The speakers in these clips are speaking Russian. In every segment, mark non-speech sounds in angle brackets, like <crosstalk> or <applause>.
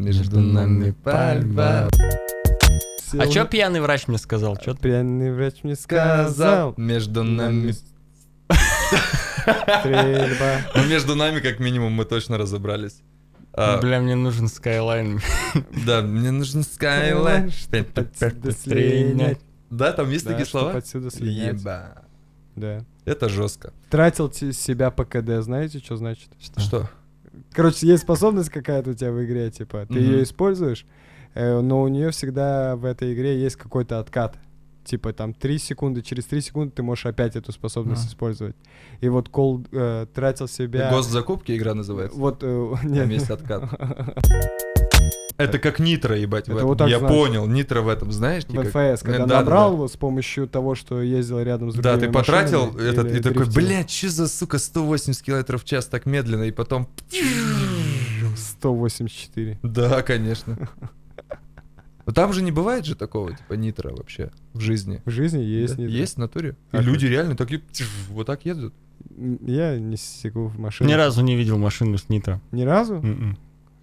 Между нами пальба. А чё пьяный врач мне сказал? Чё? Пьяный врач мне сказал. Между нами... Стрельба. <laughs> Ну, между нами, как минимум, мы точно разобрались. А, Бля, мне нужен Skyline. Да, мне нужен Skyline. Слинять. Да, там есть Да, такие слова? отсюда слинять. Еба. Да. Это жестко. Тратил себя по КД, знаете, что значит? Что? Короче, есть способность какая-то у тебя в игре, типа, ты ее используешь, э, но у нее всегда в этой игре есть какой-то откат. Типа там 3 секунды, через 3 секунды ты можешь опять эту способность А. использовать. И вот Кол э, тратил себя... Госзакупки игра называется? Вот, э, <laughs> Там нет. есть откат. <laughs> Это как нитро, ебать, в Это этом. вот так Я значит. понял, нитро в этом, знаешь? В типа, НФС, когда да, да, набрал да. его с помощью того, что ездил рядом с Да, ты потратил машинами этот и такой, дрифтил. блядь, что за, сука, 180 километров в час так медленно, и потом... 184. Да, конечно. Но там же не бывает же такого, типа, нитро вообще в жизни. В жизни есть. Да? нитро. Есть в натуре. И А люди реально такие, вот так едут. Я не секу в машине. Ни разу не видел машину с нитро. Ни разу? М-м.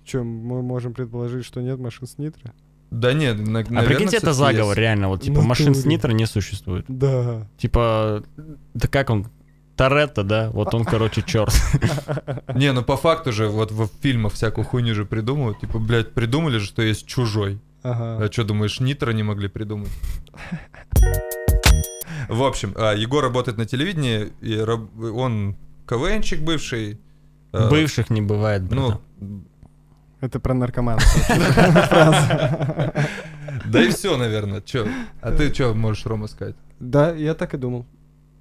Че, мы можем предположить, что нет машин с нитро? Да нет, на, А наверное, прикиньте, это заговор, есть. реально. Вот, типа, В машин с натуре. нитро не существует. Да. Типа, да как он? Торетто, да? Вот он, короче, черт. <laughs> Не, ну по факту же, вот в фильмах всякую хуйню же придумывают. Типа, блядь, придумали же, что есть чужой. Ага. А что, думаешь, Нитро не могли придумать? В общем, а, Егор работает на телевидении, и он КВНчик бывший. а, Бывших не бывает, Ну, братан. Это про наркоманов. <laughs> да и все, наверное. А ты что можешь, Рома, сказать? Да, я так и думал.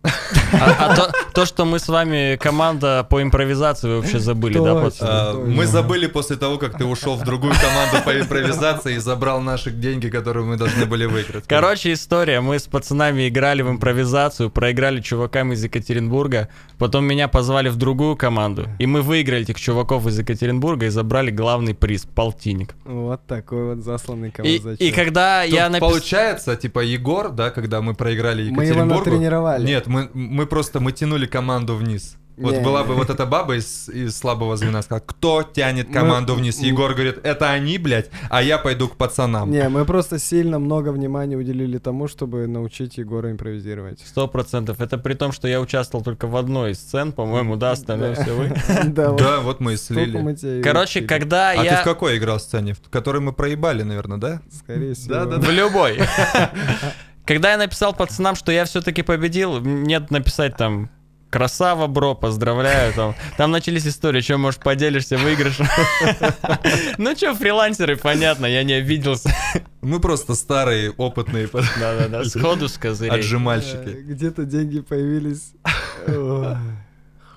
<laughs> А, а то, то, что мы с вами команда по импровизации, вы вообще забыли, да? А, точно. мы забыли после того, как ты ушел в другую команду по импровизации и забрал наши деньги, которые мы должны были выиграть. Короче, история. Мы с пацанами играли в импровизацию, проиграли чувакам из Екатеринбурга. Потом меня позвали в другую команду. И мы выиграли этих чуваков из Екатеринбурга и забрали главный приз полтинник. Вот такой вот засланный И, кого и когда Тут я написал... Получается, типа Егор, да, когда мы проиграли Мы его Екатеринбургу. натренировали. Нет, мы, мы просто мы тянули команду вниз. Вот Не. была бы вот эта баба из, из слабого звена, сказала, кто тянет команду Мы- вниз? Егор говорит, это они, блядь, а я пойду к пацанам. Не, мы просто сильно много внимания уделили тому, чтобы научить Егора импровизировать. Сто процентов. Это при том, что я участвовал только в одной из сцен, по-моему, да, остальное все вы. <laughs> Да, вот мы и слили. Короче, когда А ты я... в какой играл сцене? В которой мы проебали, наверное, да? Скорее всего. В любой. <laughs> Когда я написал пацанам, что я все-таки победил, нет написать там Красава, бро, поздравляю. Там, там начались истории, что, может, поделишься выигрышем. <laughs> Ну что, фрилансеры, понятно, я не обиделся. Мы просто старые, опытные Да-да-да, сходу с козырей. Э, отжимальщики. Где-то деньги появились.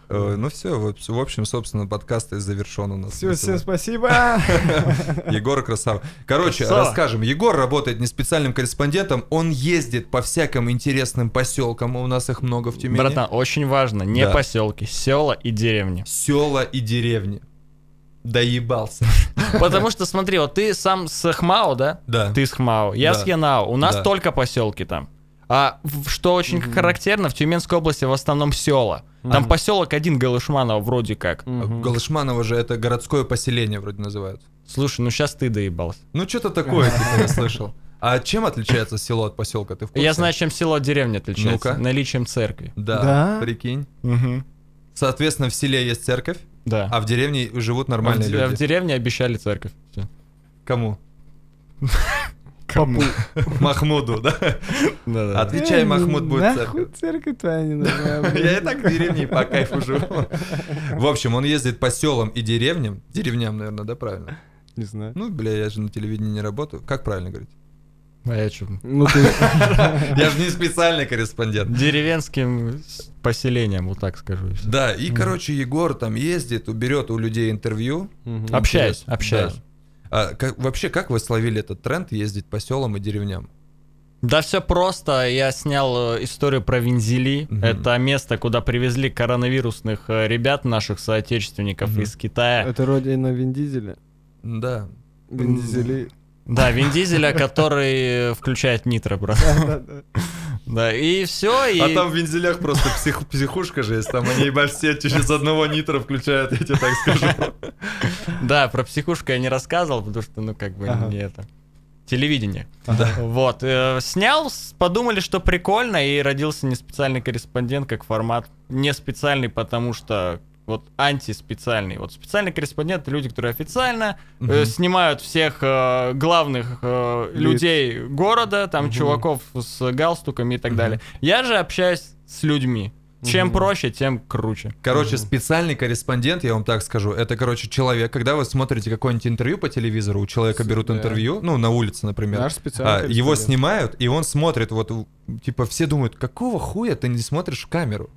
Э, Ну все, вот, в общем, собственно, подкаст и завершен у нас. Все, всем спасибо. <laughs> Егор красава. Короче, Красава. расскажем. Егор работает не специальным корреспондентом, он ездит по всяким интересным поселкам, у нас их много в Тюмени. Братан, очень важно, не Да. поселки, села и деревни. Села и деревни. Доебался. <laughs> Потому что, смотри, вот ты сам с Хмао, да? Да. Ты с Хмао, я Да. с Янао. У нас Да. только поселки там. А что очень характерно, в Тюменской области в основном села. Там Мгм. поселок один Галышманова вроде как. Мгм. Галышманово же это городское поселение вроде называют. Слушай, ну сейчас ты доебался. Ну что-то такое, типа, я слышал. А чем отличается село от поселка? Ты в курсе? Я знаю, чем село от деревни отличается. Ну-ка. Наличием церкви. Да, Да? прикинь. Мгм. Соответственно, в селе есть церковь, Да. а в деревне живут нормальные а в, де- а в люди. деревне обещали церковь. Всё. Кому? <laughs> Папу. Махмуду, да? Отвечай, Махмуд будет Нахуй церковь. церковь твоя не нужна. <laughs> Я и так в деревне по кайфу живу. В общем, он ездит по селам и деревням. Деревням, наверное, да, правильно? Не знаю. Ну, бля, я же на телевидении не работаю. Как правильно говорить? А я чё? Ну ты... Я же не специальный корреспондент. Деревенским поселением, вот так скажу. Да, и, короче, Егор там ездит, уберет у людей интервью. Общаюсь. Да. А как- вообще, как вы словили этот тренд ездить по селам и деревням? Да все просто. Я снял э, историю про Вензели. Мгм. Это место, куда привезли коронавирусных э, ребят, наших соотечественников Мгм. из Китая. Это родина Вин Дизеля. Да. Вин Дизели. Да, Вин Дизеля, который э, включает нитро, брат. Да, и все, и... А там в вензелях просто псих- психушка же есть, там они все через одного нитра включают, я тебе так скажу. Да, про психушку я не рассказывал, потому что, ну, как бы, Ага. не это... Телевидение. Ага. Вот. э, снял, подумали, что прикольно, и родился не специальный корреспондент как формат. Не специальный, потому что вот антиспециальный. Вот специальный корреспондент это люди, которые официально э, Мгм. снимают всех э, главных э, людей города, там Мгм. чуваков с галстуками и так Мгм. далее. Я же общаюсь с людьми. Чем проще, тем круче. Короче, специальный корреспондент, я вам так скажу, это, короче, человек, когда вы смотрите какое-нибудь интервью по телевизору, у человека берут интервью, ну, на улице, например, Наш специальный а, его снимают, и он смотрит, вот, типа, все думают, какого хуя ты не смотришь в камеру?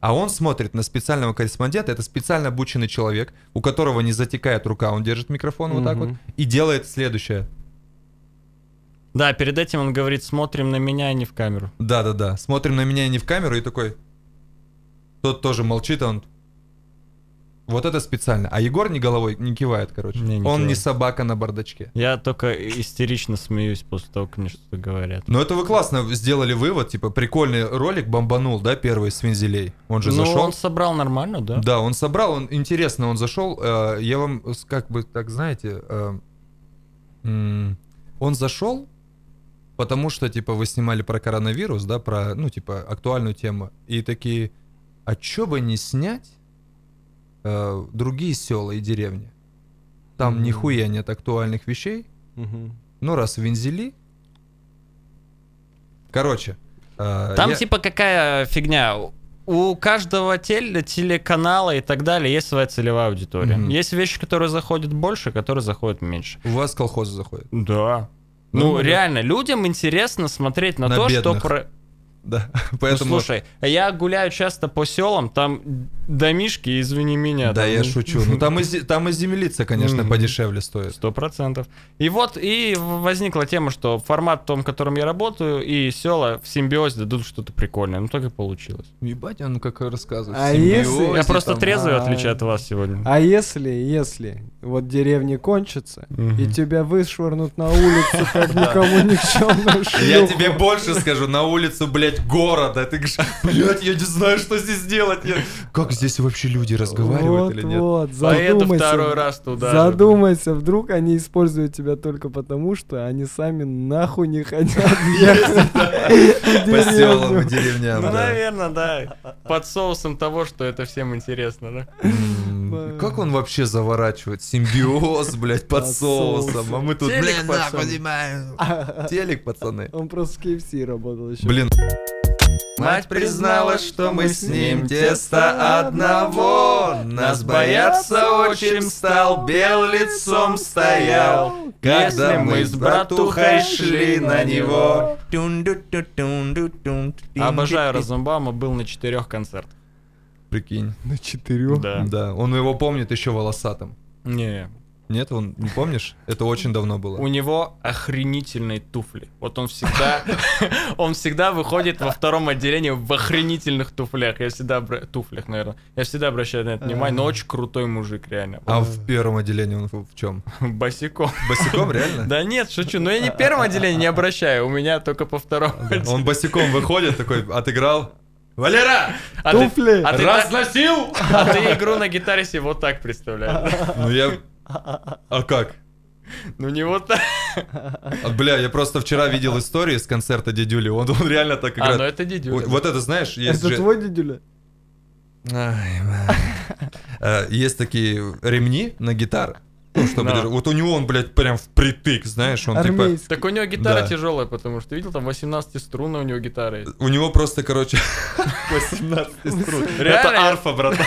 А он смотрит на специального корреспондента, это специально обученный человек, у которого не затекает рука, он держит микрофон вот так вот и делает следующее. Да, перед этим он говорит, смотрим на меня, а не в камеру. Да-да-да, смотрим на меня не в камеру и такой... Тот тоже молчит, а он... Вот это специально. А Егор не головой не кивает, короче. Не, не он не кивает. собака на бардачке. Я только истерично смеюсь после того, как мне что-то говорят. Но это вы классно сделали вывод, типа прикольный ролик бомбанул, да, первый с Вензелей. Он же ну, зашел. он собрал нормально, да? Да, он собрал, он интересно, он зашел. э, я вам как бы так знаете, э, он зашел, потому что типа вы снимали про коронавирус, да, про ну типа актуальную тему, и такие, а чё бы не снять э, другие села и деревни? Там Мгм. нихуя нет актуальных вещей. Мгм. Ну раз вензели, короче. э, Там я- типа какая фигня. У каждого теле- телеканала и так далее есть своя целевая аудитория. Мгм. Есть вещи, которые заходят больше, которые заходят меньше. у вас колхозы заходят. Да. Ну, Ну, ну да. реально, людям интересно смотреть на, На то, что бедных. про... Да, <laughs> Ну, поэтому. слушай, я гуляю часто по селам, там домишки, извини меня. да, там, я ну, шучу. Ну там и, <laughs> там и землица, конечно, подешевле стоит. Сто процентов. И вот и возникла тема, что формат в том, в котором я работаю, и села в симбиозе дадут что-то прикольное. Ну так и получилось. Ебать, он как рассказывает. А Симбиозе если- Я просто там. трезвый, в а, отличие от вас сегодня. А если, если вот деревни кончатся, и тебя вышвырнут на улицу, как <laughs> никому никчемную Я шлюху. тебе больше скажу, на улицу, блядь, города. Ты говоришь, блядь, я не знаю, что здесь делать. Я- Как здесь вообще люди разговаривают вот, или нет? Вот, задумайся. второй раз туда. же. Задумайся, вдруг они используют тебя только потому, что они сами нахуй не хотят <laughs> ехать в <laughs> По селам и деревню. деревням, Ну, да. наверное, да. <laughs> Под соусом того, что это всем интересно, да? Как он вообще заворачивает? Симбиоз, блядь, под соусом. А мы тут, блин, нахуй. Телек, пацаны. Он просто в KFC работал еще. Блин. Мать призналась, что мы с ним тесто одного. Нас бояться отчим стал, бел лицом стоял. Когда мы с братухой шли на него. Обожаю Розенбаума, был на четырех концертах. Прикинь. На четырех. Да. Да, он его помнит еще волосатым. Не, Нет, он не помнишь? Это очень давно у было. него охренительные туфли. Вот он всегда, <laughs> он всегда выходит во втором отделении в охренительных туфлях. Я всегда туфлях, наверное. Я всегда обращаю на это внимание. Но очень крутой мужик, реально. А в первом отделении он в чем? <laughs> Босиком. Босиком, <laughs> реально? Да нет, шучу. Но я не в первом отделении не обращаю. У меня только по второму. Он босиком выходит, такой, отыграл. Валера! А ты- Туфли! а ты Разносил! А ты игру на гитаре себе вот так представляешь. Ну я... А как? Ну не вот так. А, бля, я просто вчера видел истории с концерта дедюли. Он, он реально так А, ну играет. это дедюля. Вот, вот это знаешь, есть Это же... твой дедуля? Ай. Э, Есть такие ремни на гитары. Ну, чтобы Да. держать. Вот у него он, блядь, прям впритык, знаешь, он типа... Армейский. Так у него гитара Да. тяжелая, потому что видел, там 18 струнная у него гитара есть. У него просто, короче, <laughs> 18 струн. Реально? Это арфа, братан.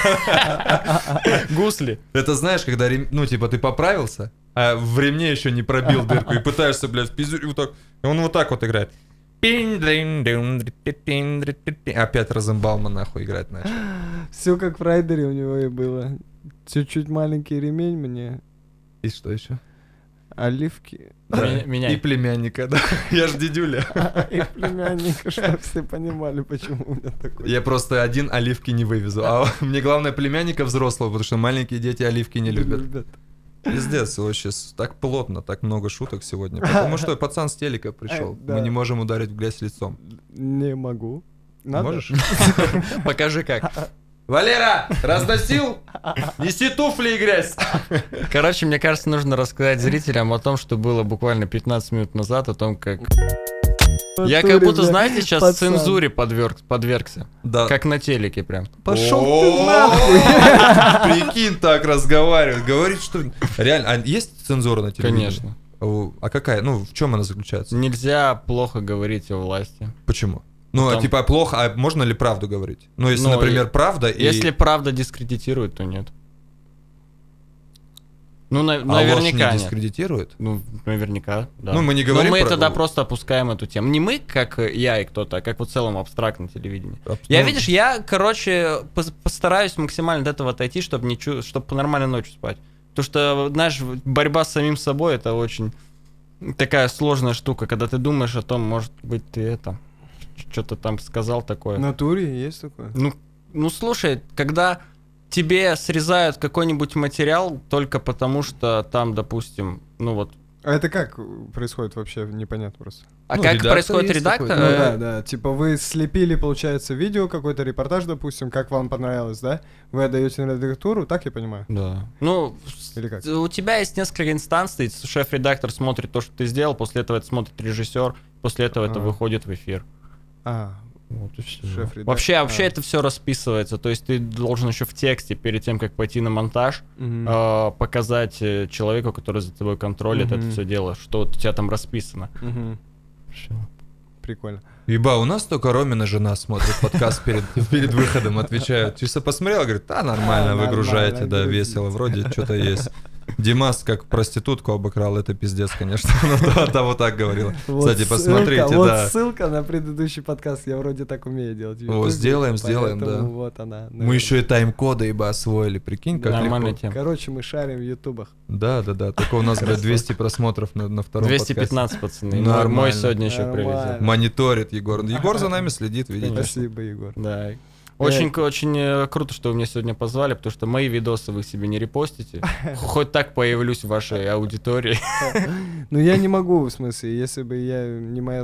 <laughs> Гусли. Это знаешь, когда, рем- ну, типа, ты поправился, а в ремне еще не пробил дырку и пытаешься, блядь, и вот так. И он вот так вот играет. Опять Розенбаума нахуй играть начал. Все как в райдере у него и было. Чуть-чуть маленький ремень мне, И что еще? оливки Меня- Меняй. И племянника, да. <laughs> Я ж дедюля. <laughs> и племянника, чтобы все понимали, почему у меня такой. Я просто один оливки не вывезу. А <laughs> мне главное племянника взрослого, потому что маленькие дети оливки не любят. Пиздец, вообще, так плотно, так много шуток сегодня. Потому что пацан с телека пришел. Э, да. Мы не можем ударить в грязь лицом. Не могу. Можешь? Покажи как. Валера, разносил? Неси туфли и грязь. Короче, мне кажется, нужно рассказать зрителям о том, что было буквально 15 минут назад, о том, как... Я как будто, знаете, сейчас пацан. цензуре подверг, подвергся. Да. Как на телеке прям. Пошел ты нахуй. Прикинь, так разговаривает. Говорит, что... Реально, а есть цензура на телевидении? Конечно. А какая? Ну, в чем она заключается? Нельзя плохо говорить о власти. Почему? Ну, а Там- типа плохо, а можно ли правду говорить? Ну, если, Ну, например, и- правда и... Если правда дискредитирует, то нет. Ну, на- а наверняка не нет. дискредитирует? Ну, наверняка, да. Ну, мы не Но говорим мы про- тогда просто опускаем эту тему. Не мы, как я и кто-то, а как вот в целом абстрактно телевидение. А, Я, ну, видишь, я, короче, пос- постараюсь максимально от этого отойти, чтобы не чу- чтобы нормально ночью спать. Потому что, знаешь, борьба с самим собой это очень такая сложная штука, когда ты думаешь о том, может быть, ты это что-то там сказал такое. В натуре есть такое? Ну, ну слушай, когда тебе срезают какой-нибудь материал только потому, что там, допустим, ну вот. А это как происходит вообще? Непонятно просто. А Ну, как происходит редактор? такой, Ну да, да. Типа вы слепили, получается, видео, какой-то репортаж, допустим, как вам понравилось, да? Вы отдаете на редактуру, так я понимаю? Да. Ну, Или как? у тебя есть несколько инстанций, шеф-редактор смотрит то, что ты сделал, после этого это смотрит режиссер, после этого это А. выходит в эфир. А, Вот и всё. Шеф-редактор. Вообще, вообще А. это все расписывается. То есть ты должен еще в тексте, перед тем, как пойти на монтаж, мгм. э, показать человеку, который за тобой контролит это Мгм. все дело, что у тебя там расписано. Мгм. Всё. Прикольно. Еба, у нас только Ромина жена смотрит подкаст перед, <laughs> перед выходом, отвечают. Чисто посмотрела, говорит, да, нормально, А, выгружаете, нормально, да, грузите». весело, вроде что-то есть. Димас как проститутку обокрал, это пиздец, конечно. <laughs> Да, вот так говорила. Кстати, посмотрите, вот да. ссылка на предыдущий подкаст. Я вроде так умею делать. О, сделаем, сделаем, да. Вот она. Мы еще и тайм-коды, ибо освоили, прикинь, как Нормальная легко. тема. Короче, мы шарим в ютубах. Да, да, да, только у нас, блядь, 200 просмотров на, на втором подкасте. 215, пацаны. Мой- Нормально. Мой сегодня еще привезет. Мониторит Егор. Егор за нами следит, видите. Спасибо, Егор. Да. Очень, очень э, круто, что вы меня сегодня позвали, потому что мои видосы вы себе не репостите. <laughs> Хоть так появлюсь в вашей аудитории. <laughs> Ну я не могу, в смысле, если бы я не моя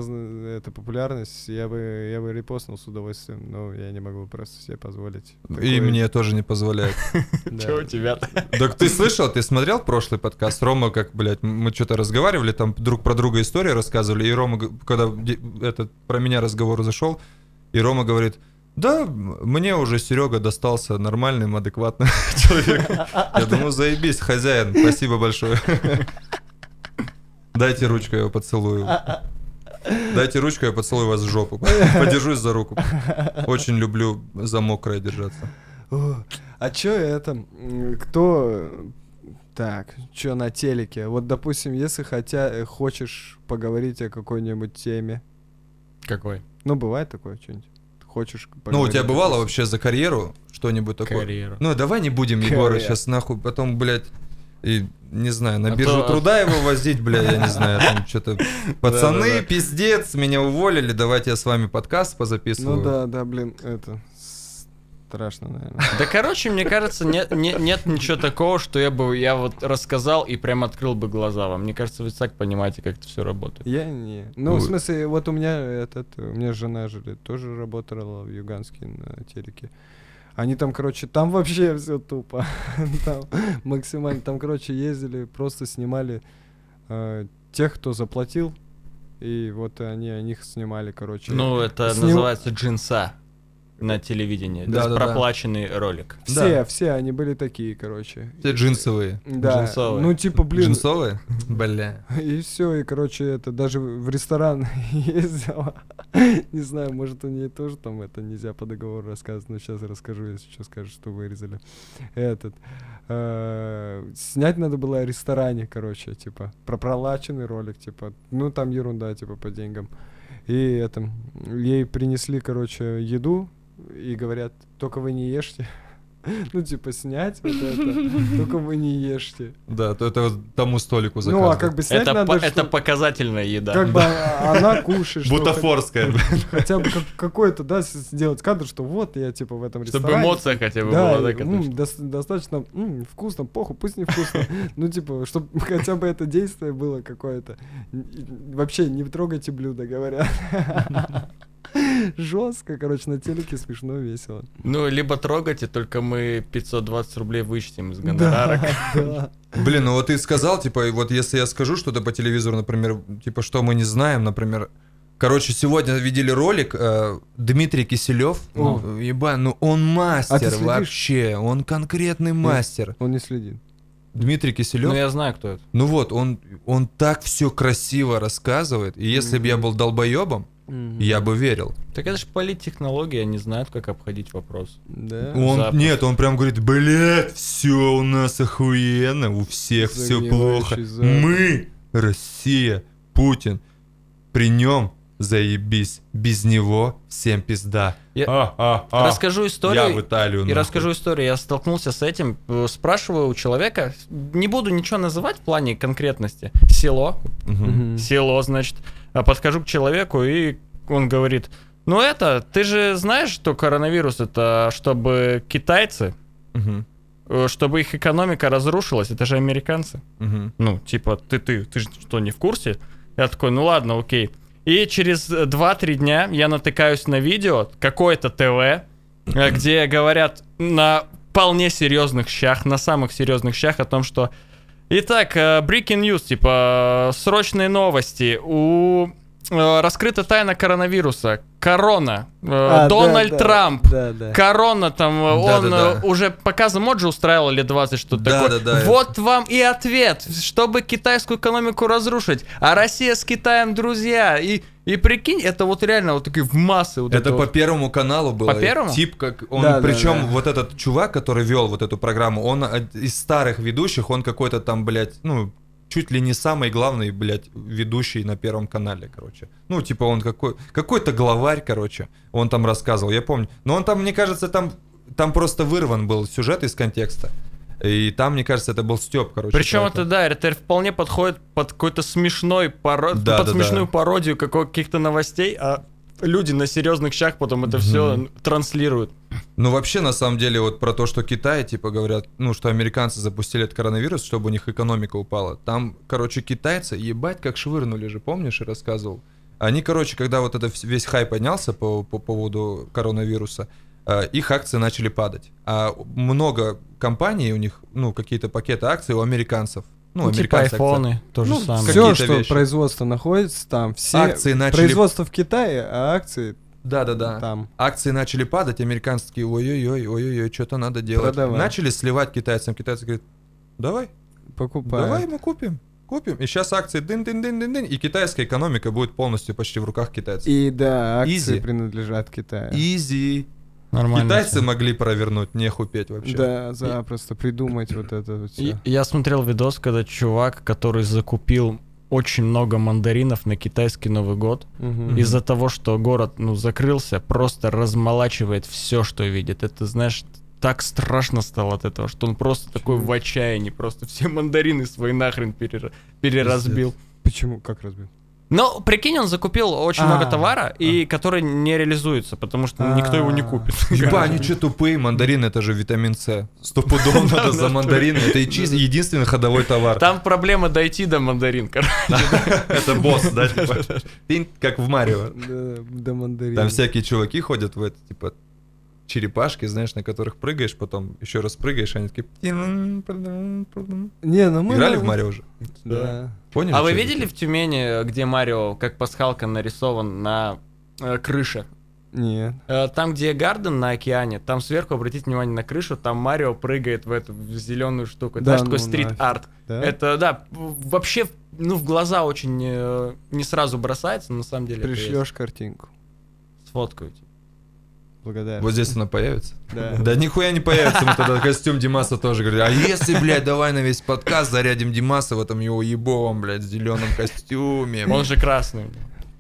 эта популярность, я бы я бы репостнул с удовольствием, но я не могу просто себе позволить. И такое. мне тоже не позволяет. <laughs> Че у тебя-то? Так ты слышал, ты смотрел прошлый подкаст? Рома, как, блядь, мы что-то разговаривали, там друг про друга истории рассказывали, и Рома, когда этот про меня разговор зашел, и Рома говорит, да, мне уже Серега достался нормальным, адекватным <laughs> человеком. Я думаю, заебись, хозяин, спасибо большое. Дайте ручку, я его поцелую. Дайте ручку, я поцелую вас в жопу. Подержусь за руку. Очень люблю за мокрое держаться. А чё это? Кто... Так, чё на телеке? Вот, допустим, если хотя э, хочешь поговорить о какой-нибудь теме. Какой? Ну, бывает такое что-нибудь? Хочешь Ну, у тебя бывало вообще за карьеру что-нибудь такое? Карьеру. Ну, давай не будем Егора сейчас нахуй, потом, блядь, и, не знаю, на А биржу то- труда его возить, бля, я не знаю, там что-то... <laughs> Пацаны, пиздец, меня уволили, давайте я с вами подкаст позаписываю. Ну да, да, блин, это... Страшно, наверное. Да, короче, мне кажется, нет, не- нет ничего такого, что я бы я вот рассказал и прям открыл бы глаза вам. Мне кажется, вы так понимаете, как это все работает. Я не. Ну, в Ой. смысле, вот у меня этот, у меня жена же тоже работала в Юганске на телеке. Они там, короче, там вообще все тупо. <laughs> Там максимально, там, короче, ездили, просто снимали э, тех, кто заплатил, и вот они о них снимали, короче. Ну, это Сним- называется джинса на телевидении. То есть Да-да-да. проплаченный ролик. все, да. все, они были такие, короче. Все джинсовые. Да, Джинсовые. ну типа, блин, Джинсовые? Бля. И все, и, короче, это даже в ресторан <laughs> ездила. Не знаю, может, у нее тоже там это нельзя по договору рассказывать, но сейчас расскажу, если что скажешь, что вырезали. Этот. э, Снять надо было о ресторане, короче, типа, про пролаченный ролик, типа, ну, там ерунда, типа, по деньгам. И это, ей принесли, короче, еду, и говорят, только вы не ешьте. <laughs> Ну, типа, снять вот это, <laughs> только вы не ешьте. Да, то это вот тому столику Ну, заказывают. а как бы снять Это, надо, по- что- это показательная еда. как бы она кушает. Бутафорская. Хотя бы как- какой-то, да, сделать кадр, что вот я, типа, в этом Чтобы ресторане. эмоция хотя бы Да, была. да, м, достаточно м, вкусно, похуй, пусть не вкусно. <laughs> Ну, типа, чтобы хотя бы это действие было какое-то. Вообще, не трогайте блюдо, говорят. Жестко, короче, на телеке смешно, весело. Ну, либо трогайте, только мы 520 рублей вычтем из гонорара. Да, да. Блин, ну вот ты сказал, типа, вот если я скажу что-то по телевизору, например, типа, что мы не знаем, например, Короче, сегодня видели ролик э, Дмитрий Киселев. О. Ну, ебан, ну он А мастер следишь? вообще. Он конкретный мастер. Он не следит. Дмитрий Киселев. Ну, я знаю, кто это. Ну вот, он, он так все красиво рассказывает. И если бы я был долбоебом, я бы верил. Так это же политтехнологии, они знают, как обходить вопрос. Да. Он, нет, он прям говорит, блядь, все у нас охуенно, у всех все плохо. Запад. Мы, Россия, Путин, при нем заебись, без него всем пизда. Я А, а, а. Расскажу Я историю. в Италию. И нахуй. расскажу историю. Я столкнулся с этим. э, Спрашиваю у человека, не буду ничего называть в плане конкретности. Село. Мгм. Село, значит. А Подхожу к человеку, и он говорит, ну это, ты же знаешь, что коронавирус это чтобы китайцы, э, чтобы их экономика разрушилась, это же американцы. Мгм. Ну, типа, ты, ты, ты же что, не в курсе? Я такой, ну ладно, окей. И через э, 2-3 дня я натыкаюсь на видео, какое-то ТВ, э, где говорят на вполне серьезных щах, на самых серьезных щах о том, что... Итак, э, breaking news, типа, э, срочные новости. У э, раскрыта тайна коронавируса. Корона. э, А, да, Дональд да, Трамп. Да, да. Корона там, э, он Да-да-да. э, уже показы Моджи устраивал лет 20, что-то такое. Да-да-да. Вот вам и ответ, чтобы китайскую экономику разрушить. А Россия с Китаем друзья. И, и прикинь, это вот реально вот такие в массы. Вот Это вот. по первому каналу было. По первому? Тип, как он, Да, да, причем да. вот этот чувак, который вел вот эту программу, он из старых ведущих, он какой-то там, блядь, ну, чуть ли не самый главный, блядь, ведущий на первом канале, короче. Ну, типа он какой, какой-то главарь, короче, он там рассказывал, я помню. Но он там, мне кажется, там, там просто вырван был сюжет из контекста. И там, мне кажется, это был Степ, короче. Причем это, да, это вполне подходит под какой-то смешной паро... Да, под да, смешную да. пародию каких-то новостей, а люди на серьезных щах потом это все транслируют. Ну, вообще, на самом деле, вот про то, что Китай, типа, говорят, ну, что американцы запустили этот коронавирус, чтобы у них экономика упала. Там, короче, китайцы, ебать, как швырнули же, помнишь, и рассказывал? Они, короче, когда вот этот весь хайп поднялся по, по поводу коронавируса, э, их акции начали падать. А много компаний, у них, ну, какие-то пакеты акций у американцев. Ну, Ну, типа айфоны, то же Ну, самое. Все, что вещи. производство находится там, все Акции начали- производство в Китае, а акции Да-да-да. там. Акции начали падать, американцы такие, ой-ой-ой, ой-ой-ой, что-то надо делать. Продавай. Начали сливать китайцам. Китайцы говорят, давай, Покупают. Давай мы купим. Купим. И сейчас акции дын дын дын дын дын и китайская экономика будет полностью почти в руках китайцев. И да, акции Easy. принадлежат Китаю. Изи. Нормально Китайцы всё. могли провернуть, не хупеть вообще. Да, запросто придумать вот это вот И- всё. Я смотрел видос, когда чувак, который закупил очень много мандаринов на китайский Новый год, Мгм. из-за того, что город ну, закрылся, просто размолачивает все, что видит. Это, знаешь, так страшно стало от этого, что он просто такой в отчаянии, просто все мандарины свои нахрен перера- переразбил. Почему? Как разбил? Но прикинь, он закупил очень А, много товара, и который не реализуется, потому что ну, никто его не А. купит. Еба, они что тупые, мандарин это же витамин С. Стопудов <laughs> надо за мандарины, это единственный ходовой товар. Там проблема дойти до мандарин, короче. <laughs> Это босс, да, <laughs> типа. Как в Марио. Да, до мандарина. Там всякие чуваки ходят в это, типа, черепашки, знаешь, на которых прыгаешь, потом еще раз прыгаешь, они такие... Не, ну мы... Играли в Марио уже? Да. Поняли? А вы видели в Тюмени, где Марио, как пасхалка нарисован на э, крыше? Нет. Э, Там, где Гарден на океане, там сверху, обратите внимание на крышу, там Марио прыгает в эту в зеленую штуку. Да Знаешь, ну такой стрит-арт. Да? Это, да, вообще, ну, в глаза очень э, не сразу бросается, но на самом деле. Пришлешь картинку. Сфоткаю тебе. Благодарю. Вот здесь она появится? Да. Да нихуя не появится, мы тогда костюм Димаса тоже говорили. А если, блядь, давай на весь подкаст зарядим Димаса в этом его ебовом, блядь, зеленом костюме. Он же красный.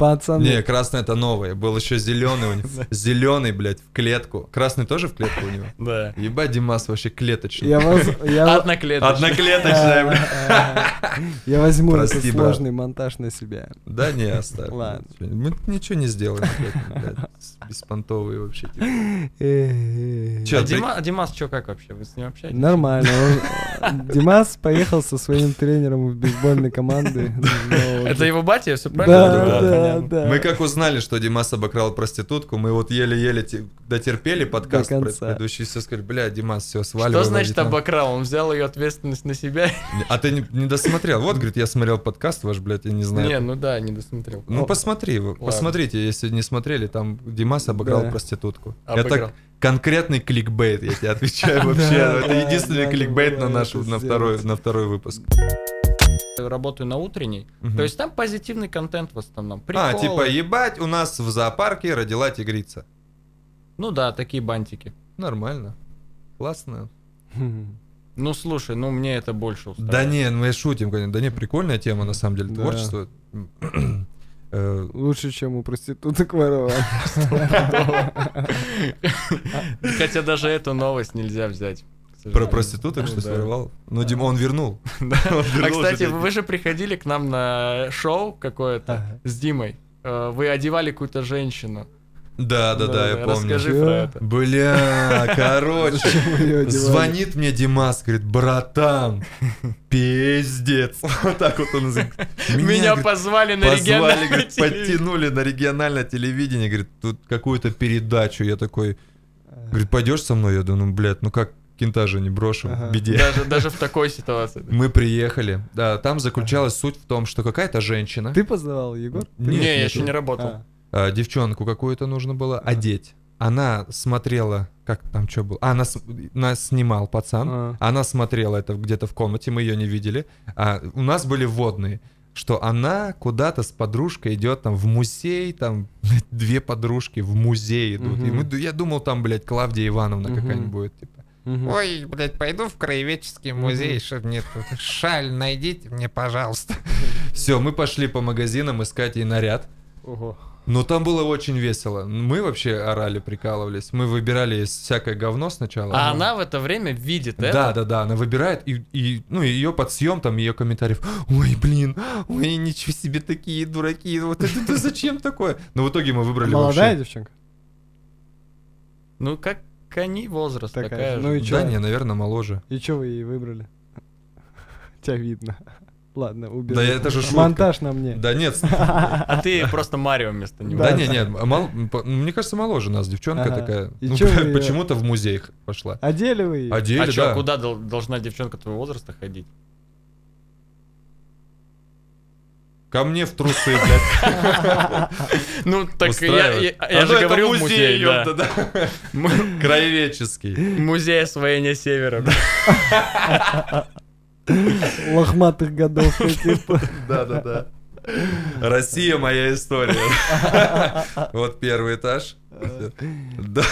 Пацаны. Не, красный это новый. Был еще зеленый у него. <laughs> Зеленый, блядь, в клетку. Красный тоже в клетку у него. <laughs> Да. Ебать, Димас вообще клеточный. Я, воз- я- Одноклеточный. Одноклеточная, блядь. я возьму Прости, этот брат. сложный монтаж на себя. Да не, оставь. Ладно. Мы ничего не сделаем. блядь, Беспонтовые вообще. типа. Чё, А а Димас что, как вообще? Вы с ним общаетесь? Нормально. Он- <laughs> Димас поехал со своим тренером в бейсбольной команды. Это его батя, я все правильно Да, говорю? Да. Мы как узнали, что Димас обокрал проститутку, мы вот еле-еле те- дотерпели подкаст До конца. предыдущий, все сказали, бля, Димас, все, сваливай. Что значит вали там». обокрал? Он взял ее ответственность на себя? А ты не, не досмотрел? Вот, говорит, я смотрел подкаст ваш, блядь, я не знаю. Не, ну да, не досмотрел. Ну О. посмотри, посмотрите, если не смотрели, там Димас обыграл Да. проститутку. Обыграл. Это конкретный кликбейт, я тебе отвечаю <laughs> вообще. Да, Это единственный кликбейт на наш, на второй, на второй выпуск. Работаю на утренней. Мгм. То есть там позитивный контент в основном. А, Приколы. типа, ебать, у нас в зоопарке родила тигрица. Ну да, такие бантики. Nормально. Классно. Ну слушай, ну мне это больше устраивает. Да не, мы шутим, конечно. Да не, прикольная тема, на самом деле, Да. творчество. <clears throat> Э, Лучше, чем у проституток воровать. <laughs> Хотя даже эту новость нельзя взять. Про проституток, что Ну да. своровал? Ну, Дима, <laughs> он вернул. Да. А кстати, вы же приходили к нам на шоу какое-то с Димой. Э, Вы одевали какую-то женщину. Да, да, да, я помню. Расскажи про это. Бля, <laughs> короче. Звонит мне Димас, говорит, братан, пиздец. <laughs> Вот так вот он Меня позвали на региональное подтянули на региональное телевидение, говорит, тут какую-то передачу. Я такой, говорит, пойдешь со мной? Я думаю, ну, блядь, ну как кента же не брошу Ага. беде. Даже, даже в такой ситуации. Мы приехали, да, там заключалась суть в том, что какая-то женщина, Ты позвал, Егор? Нет, не, я еще не работал. А, а, девчонку какую-то нужно было Ага. одеть. Она смотрела, как там что было? А, нас, нас снимал пацан. а. Она смотрела это где-то в комнате, мы ее не видели. А у нас были вводные, что она куда-то с подружкой идет там в музей, там <laughs> две подружки в музей идут. И Мгм. мы, я думал, там, блядь, Клавдия Ивановна Мгм. какая-нибудь будет. Типа. Мгм. Ой, блядь, пойду в краеведческий музей, чтобы мне тут шаль найдите мне, пожалуйста. <laughs> Все, мы пошли по магазинам искать ей наряд. Ого. Но там было очень весело. Мы вообще орали, прикалывались. Мы выбирали всякое говно сначала. А Ну, она в это время видит это. Да, да, да, она выбирает, и, и ну, ее под съем, там, ее комментариев, ой, блин, ой, ничего себе, такие дураки, вот это зачем такое? Но в итоге мы выбрали Молодая вообще... девчонка? Ну, как они возраст Такая такая, же. Ну и чё? Да, не, наверное, моложе. И что вы ей выбрали? <laughs> Тебя видно. Ладно, Да убирай. это же шутка. Монтаж на мне. Да нет, <laughs> А ты просто Марио вместо него. да Да. не, нет, по- мне кажется, моложе нас девчонка такая. И Ну, <laughs> почему-то в музей пошла. Одели вы ее? Одели, А что, да. куда дол- должна девчонка твоего возраста ходить? Ко мне в трусы, блядь, <laughs> Ну, так я, я- я А ну же говорю музей, да. ёпта, да. Краеведческий. Музей освоения севера. Лохматых годов <laughs> каких-то. Да, да, да. Россия моя история. <laughs> Вот первый этаж. Да,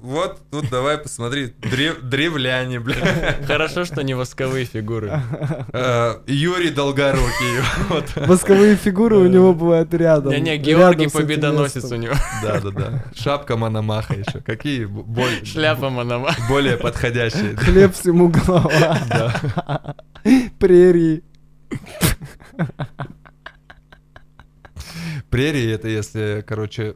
вот тут давай посмотри. Древ- древляне, бля. Хорошо, что не восковые фигуры. <laughs> Э, Юрий Долгорукий. Вот. Восковые фигуры у него бывают рядом. Не-не, Георгий Победоносец у него. Да, да, да. Шапка Мономаха еще. Какие бо- боль- Шляпа Монома. более подходящие. Хлеб всему голова. Прерии. Прерии это если, короче,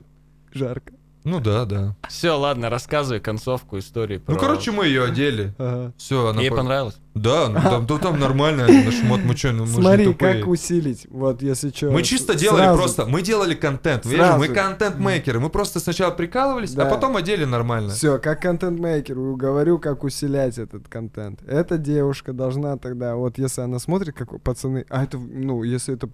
Жарко. ну да, да. Все, ладно, рассказывай концовку истории. Ну, про- короче, мы ее одели. Ага. Все, она... Ей по- понравилось? Да, <laughs> ну там, ну, там нормально, наш мод, мы что, ну мы же Смотри, тупые. как усилить. Вот, если что. Мы чисто делали просто, мы делали контент, видишь, Сразу. мы контент-мейкеры, мы просто сначала прикалывались, Да. а потом одели нормально. Все, как контент-мейкер, говорю, как усилять этот контент. Эта девушка должна тогда, вот если она смотрит, как пацаны, а это, ну, если это,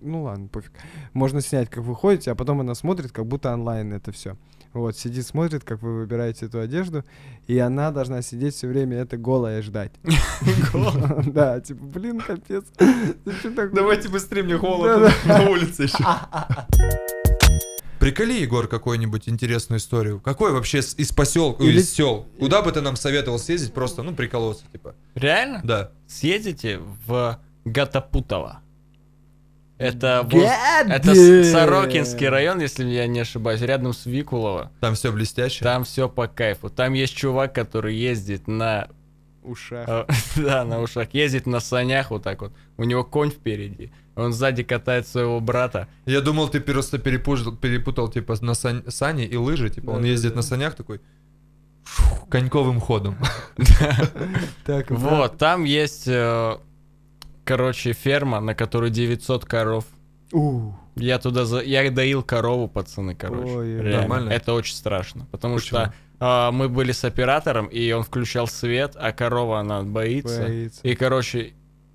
ну ладно, пофиг. Можно снять, как вы ходите, а потом она смотрит, как будто онлайн это все. Вот, сидит, смотрит, как вы выбираете эту одежду, и она должна сидеть все время это голая ждать. <laughs> <laughs> Да, типа, блин, капец. Так? быстрее, мне холодно <laughs> на улице еще. Приколи, Егор, какую-нибудь интересную историю. Какой вообще из поселка, Или- из сел? Куда бы ты нам советовал съездить просто, ну, приколоться, типа? Реально? Да. Съездите в Гатапутово. Это, воз- это Сорокинский район, если я не ошибаюсь, рядом с Викулово. Там все блестяще. Там все по кайфу. Там есть чувак, который ездит на... Ушах. э, <laughs> Да, на ушах. Ездит на санях вот так вот. У него конь впереди. Он сзади катает своего брата. Я думал, ты просто перепутал, перепутал типа на сань- сани и лыжи. Типа он ездит на санях такой коньковым ходом. <laughs> Так, Вот, там есть, э, короче, ферма, на которой 900 коров. У, Я туда, за... я доил корову, пацаны, короче. Ой, Реально. нормально? Это очень страшно, потому Почему? что а, мы были с оператором, и он включал свет, а корова, она боится. боится. И, короче,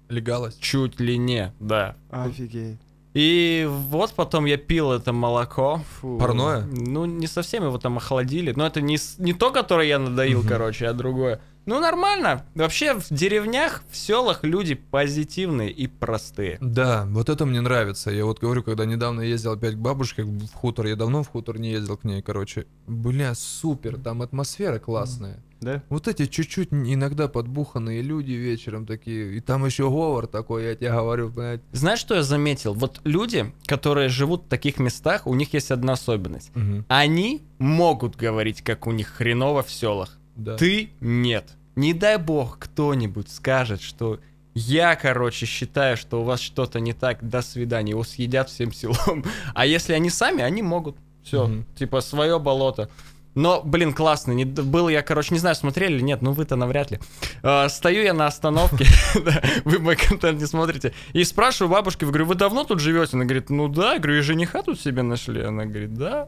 Легалось. чуть ли не, да. Офигеть. И вот потом я пил это молоко. Фу. Парное? Ну, не совсем его там охладили. Но это не, не то, которое я надоил, Мгм. короче, а другое. Ну, нормально. Вообще, в деревнях, в селах люди позитивные и простые. Да, вот это мне нравится. Я вот говорю, когда недавно ездил опять к бабушке в хутор, я давно в хутор не ездил к ней, короче. Бля, супер, там атмосфера классная. Да? Вот эти чуть-чуть иногда подбуханные люди вечером такие, и там еще говор такой, я тебе говорю, блядь. Знаешь, что я заметил? Вот люди, которые живут в таких местах, у них есть одна особенность. Мгм, Они могут говорить, как у них хреново в селах. Да. Ты нет. Не дай бог кто-нибудь скажет, что я, короче, считаю, что у вас что-то не так, до свидания, его съедят всем селом. <laughs> А если они сами, они могут. Все, Мгм. типа свое болото. Но, блин, классно. Не, был я, короче, не знаю, смотрели или нет, ну вы-то навряд ли. А, стою я на остановке, <laughs> вы мой контент не смотрите, и спрашиваю бабушки, говорю, вы давно тут живете? Она говорит, ну да. Я говорю, и жениха тут себе нашли? Она говорит, да.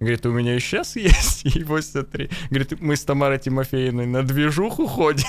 Говорит, у меня и сейчас есть, <laughs> и 83. Говорит, мы с Тамарой Тимофеевной на движуху ходим.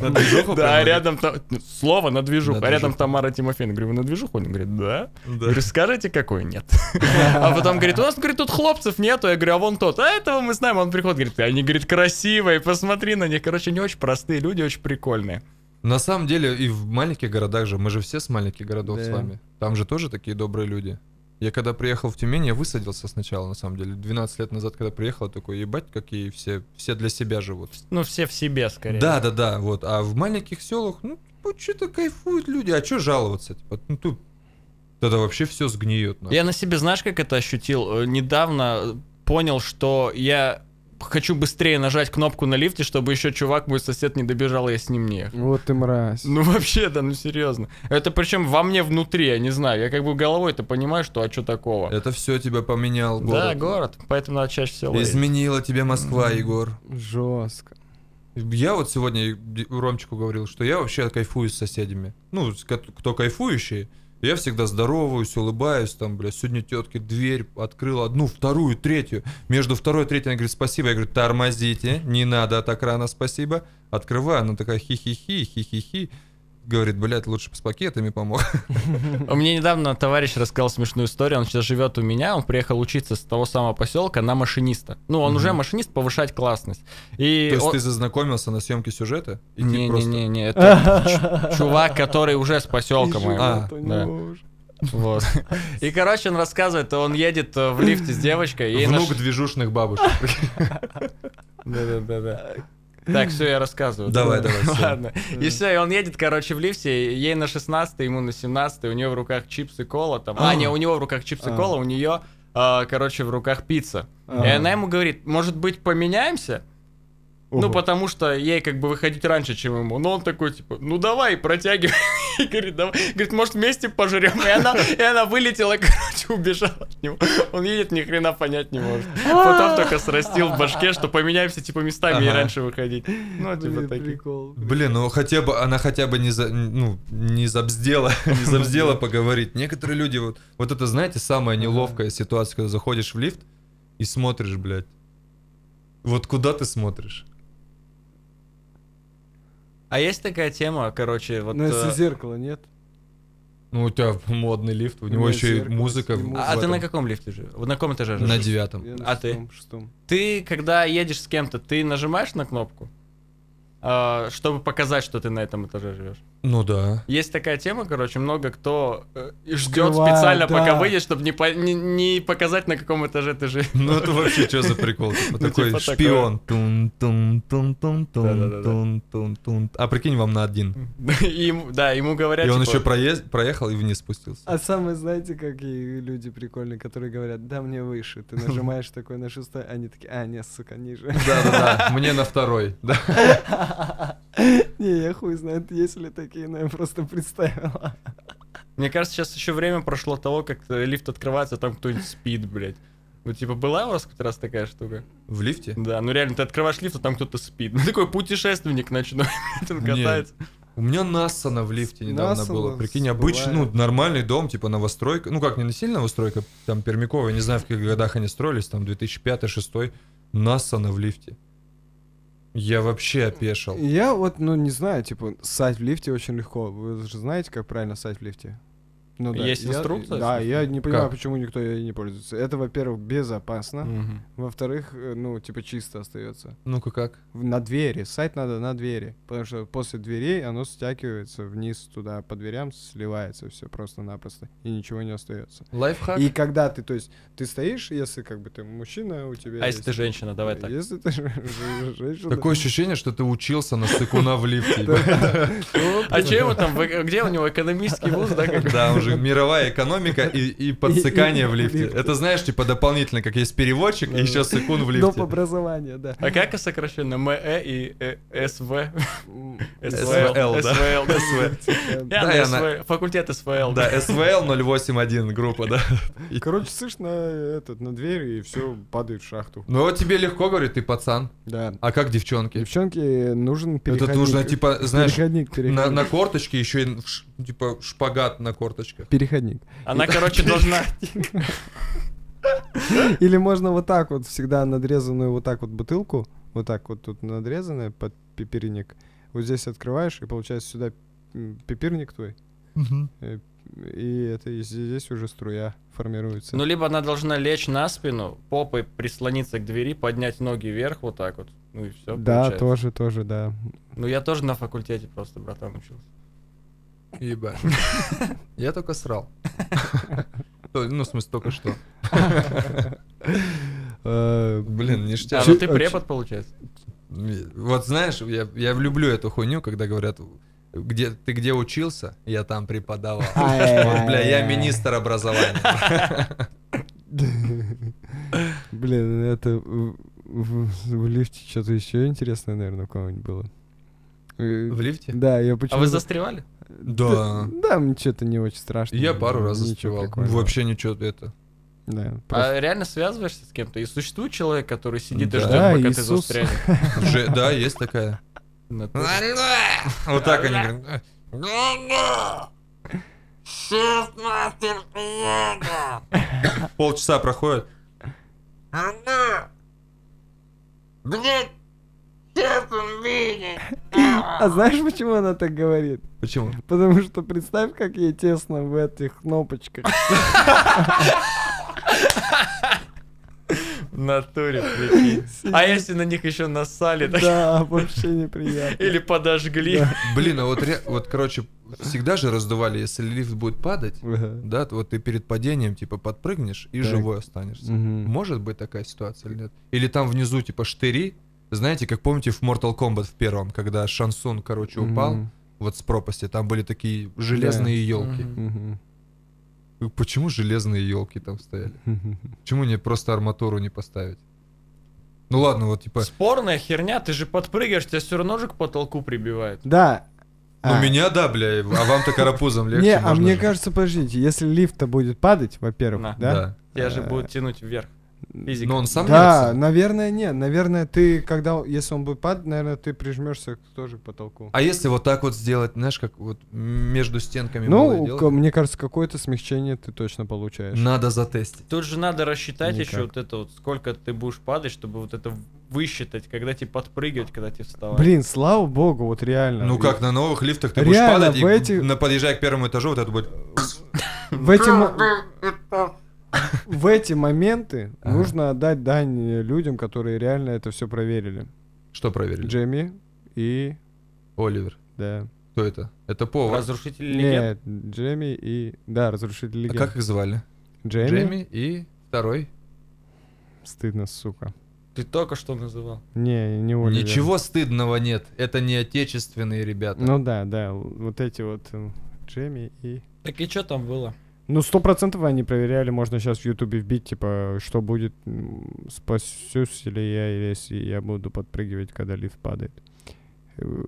На движуху Да, рядом... та- Слово на движуху. А рядом. Тамара Тимофеевна. Говорю, вы на движуху ходим? Говорит, да. Да. Говорю, скажите, какой нет. <laughs> А потом говорит, у нас, говорит, тут хлопцев нету. Я говорю, а вон тот. А этого мы знаем. Он приходит, говорит, они, говорит, красивые, посмотри на них. Короче, не очень простые люди, очень прикольные. На самом деле и в маленьких городах же, мы же все с маленьких городов с вами. Там же тоже такие добрые люди. Я когда приехал в Тюмень, я высадился сначала, на самом деле. 12 лет назад, когда приехал, такой, ебать, какие все, все для себя живут. Ну, все в себе, скорее. Да, да, да, вот. А в маленьких селах, ну, что-то кайфуют люди. А что жаловаться? Типа, ну, тут тогда вообще все сгниет. нахуй. Я на себе, знаешь, как это ощутил? Э, Недавно э, понял, что я хочу быстрее нажать кнопку на лифте, чтобы еще чувак, мой сосед, не добежал, и я с ним не ехал. Вот ты мразь. Ну вообще, да, ну серьезно. Это причем во мне внутри, я не знаю. Я как бы головой-то понимаю, что а что такого. Это все тебя поменял город. Да, город. Поэтому надо чаще всего ловить. Изменила тебя Москва, Егор. Жестко. Я вот сегодня Ромчику говорил, что я вообще кайфую с соседями. Ну, кто кайфующий, я всегда здороваюсь, улыбаюсь, там, бля, сегодня тетке дверь открыла одну, вторую, третью. Между второй и третьей она говорит, спасибо. Я говорю, тормозите, не надо так рано, спасибо. Открываю, она такая хи-хи-хи, хи-хи-хи. Говорит, блядь, лучше бы с пакетами помог. Мне недавно товарищ рассказал смешную историю. Он сейчас живет у меня. Он приехал учиться с того самого поселка на машиниста. Ну, он уже машинист, повышать классность. И То есть он- ты зазнакомился на съемке сюжета? И ты Не, просто- не, не, <laughs> не, это чувак, который уже с поселка моего. А, да. Вот. И, короче, он рассказывает, он едет э, в лифте с девочкой. Внук наш- движушных бабушек. <laughs> Да-да-да-да. Так, все, я рассказываю. Давай, давай. Ладно. И все, и он едет, короче, в лифте, ей на 16 ему на 17 у нее в руках чипсы кола там. А, не, у него в руках чипсы А. кола, у нее, короче, в руках пицца. А. И она ему говорит, может быть, поменяемся? Ну, потому что ей как бы выходить раньше, чем ему. Но он такой, типа, ну давай, протягивай. <laughs> И говорит, давай. Говорит, может, вместе пожрем. И она, и она вылетела, <laughs> короче, убежала от него. Он едет, ни хрена понять не может. Потом только срастил в башке, что поменяемся, типа, местами и Ага. раньше выходить. Ну, типа, Блин, такие. прикол. Блин, ну хотя бы она хотя бы не за, ну не забздела, <laughs> не забздела поговорить. Некоторые люди вот вот это знаете самая неловкая ситуация, когда заходишь в лифт и смотришь, блядь. Вот куда ты смотришь? А есть такая тема, короче, вот... Ну, э, если зеркало нет. Ну у тебя модный лифт, у него Нет, еще и музыка. А, а ты на каком лифте живешь? На каком этаже На живешь? девятом. Я на А ты? шестом, шестом. Ты, когда едешь с кем-то, ты нажимаешь на кнопку, а, чтобы показать, что ты на этом этаже живешь? Ну да. Есть такая тема, короче, много кто э, ждет Скрывает, специально, да. пока выйдет, чтобы не, по- не, не показать, на каком этаже ты живешь. Ну это вообще что за прикол? <laughs> Типа Ну, такой типа шпион. Тун, тун, тун, тун, тун, Да-да-да-да. тун, тун, тун. А прикинь, вам на один. <laughs> Да, ему говорят, И он типа, еще проехал и вниз спустился. А самые, знаете, какие люди прикольные, которые говорят, да, мне выше. Ты нажимаешь такой на шестой, они такие, а, нет, сука, ниже. Да-да-да, <laughs> мне на второй. <laughs> Не, я хуй знает, есть ли такие, но я просто представила. Мне кажется, сейчас еще время прошло того, как э, лифт открывается, а там кто-нибудь спит, блядь. Ну, типа, была у вас хоть раз такая штука? В лифте? Да, ну реально, ты открываешь лифт, а там кто-то спит. Ну, такой путешественник ночной, <laughs> он катается. У меня Нассана в лифте недавно Нассана было. Прикинь, обычный, ну, нормальный дом, типа новостройка. Ну, как, не сильно новостройка, там Пермякова, я не знаю, в каких годах они строились, там 2005-2006. Нассана в лифте. Я вообще опешил. Я вот, ну, не знаю, типа, ссать в лифте очень легко. Вы же знаете, как правильно ссать в лифте? Ну, Есть я- инструкция, Да, я не понимаю, Как? почему никто ей не пользуется. Это, во-первых, безопасно. Мгм. Во-вторых, э, ну, типа, чисто остается. Ну-ка как? На двери. Сайт надо на двери. Потому что после дверей оно стягивается вниз туда по дверям, сливается все просто-напросто. И ничего не остается. Лайфхак? И когда ты, то есть, ты стоишь, если как бы ты мужчина, у тебя. А если есть- ты женщина, давай так. Если ты <laughs> женщина. Такое ощущение, что ты учился на стыкуна в лифте. <laughs> <laughs> А че ему там, где у него экономический вуз, да? как? Да, уже <laughs> мировая экономика и, и подсыкание в лифте. лифт. Это знаешь, типа дополнительно, как есть переводчик, и еще сыкун в Доп. лифте. образования, да. А как сокращенно? МЭ и э, СВ? СВЛ, да. СВЛ, факультет СВЛ. Да, СВЛ 081 группа, да. <laughs> Короче, слышь на этот, на дверь, и все падает в шахту. Ну вот тебе легко, говорит, ты пацан. Да. А как девчонки? Девчонке нужен переходник. Это нужно, типа, знаешь, переходник, на, переходник. на корточке еще и, типа, шпагат на корточках. Переходник. Она, короче, должна... <laughs> Или можно вот так вот, всегда надрезанную вот так вот бутылку, вот так вот тут надрезанная под пепперник, вот здесь открываешь, и получается сюда м, пепперник твой, э, и это и здесь уже струя формируется. Ну, либо она должна лечь на спину, попой прислониться к двери, поднять ноги вверх вот так вот. Ну и все. да, тоже, тоже, да. Ну, я тоже на факультете просто, братан, учился. Ебать. <laughs> Я только срал. <laughs> Ну, в смысле, только что. <laughs> Э, Блин, А, ништяк. ну Чё- ты а препод, получается. Вот знаешь, я, я люблю эту хуйню, когда говорят, где ты где учился, я там преподавал. Вот, бля, я министр образования. Блин, это в лифте что-то еще интересное, наверное, у кого-нибудь было. Э, В лифте? Да, я А почему вы застревали? Да. Да, мне что-то не очень страшно. Я пару раз застревал. Вообще ничего это. Да, просто- А реально связываешься с кем-то? И существует человек, который сидит и Да. ждет, Да, пока ты Иисус. застрянешь? <laughs> Же- Да, есть такая. То- Вот так они говорят. Мастер приеду. Полчаса проходит. Блять. А знаешь, почему она так говорит? Почему? Потому что представь, как ей тесно в этих кнопочках. В натуре, прикинь. А если на них еще насали, так- Да, вообще неприятно. или подожгли? Да. Блин, а вот, ре- вот, короче, всегда же раздували, если лифт будет падать, да, то вот ты перед падением, типа, подпрыгнешь и Так. живой останешься. Может быть такая ситуация или нет? Или там внизу, типа, штыри, знаете, как помните в Mortal Kombat в первом, когда Шансун, короче, упал, Мгм. вот с пропасти, там были такие железные елки. Мгм. Мгм. Почему железные елки там стояли? <laughs> Почему не просто арматуру не поставить? Ну ладно, вот типа. Спорная херня, ты же подпрыгаешь, тебя все равно же к потолку прибивает. Да. Ну А, меня да, бля, а вам-то карапузом легче. Не, а мне же. кажется, подождите, если лифт-то будет падать, во-первых, да? Да. Тебя же Э, будут тянуть вверх. Физика. Но он сам Да, наверное, нет. Наверное, ты, когда, если он будет падать, наверное, ты прижмешься тоже к потолку. А если вот так вот сделать, знаешь, как вот между стенками Ну, ко- мне кажется, какое-то смягчение ты точно получаешь. Надо затестить. Тут же надо рассчитать Никак. еще вот это вот, сколько ты будешь падать, чтобы вот это высчитать, когда тебе подпрыгивать, когда тебе вставать. Блин, слава богу, вот реально. Ну как, на новых лифтах ты Реально, будешь падать, в и эти- на, подъезжая к первому этажу, вот это будет... В эти, <laughs> в эти моменты Ага. нужно отдать дань людям, которые реально это все проверили. Что проверили? Джемми и... Оливер. Да. Кто это? Это повар. Разрушитель легенд. Нет, Джейми и... Да, Разрушитель А легенд. как их звали? Джейми? Джейми и второй. Стыдно, сука. Ты только что называл. Не, не Оливер. Ничего стыдного нет. Это не отечественные ребята. Ну да, да, вот эти вот э, Джейми и... Так и что там было? Ну, сто процентов они проверяли, можно сейчас в Ютубе вбить, типа, что будет, спасусь ли я, или если я буду подпрыгивать, когда лифт падает. Э,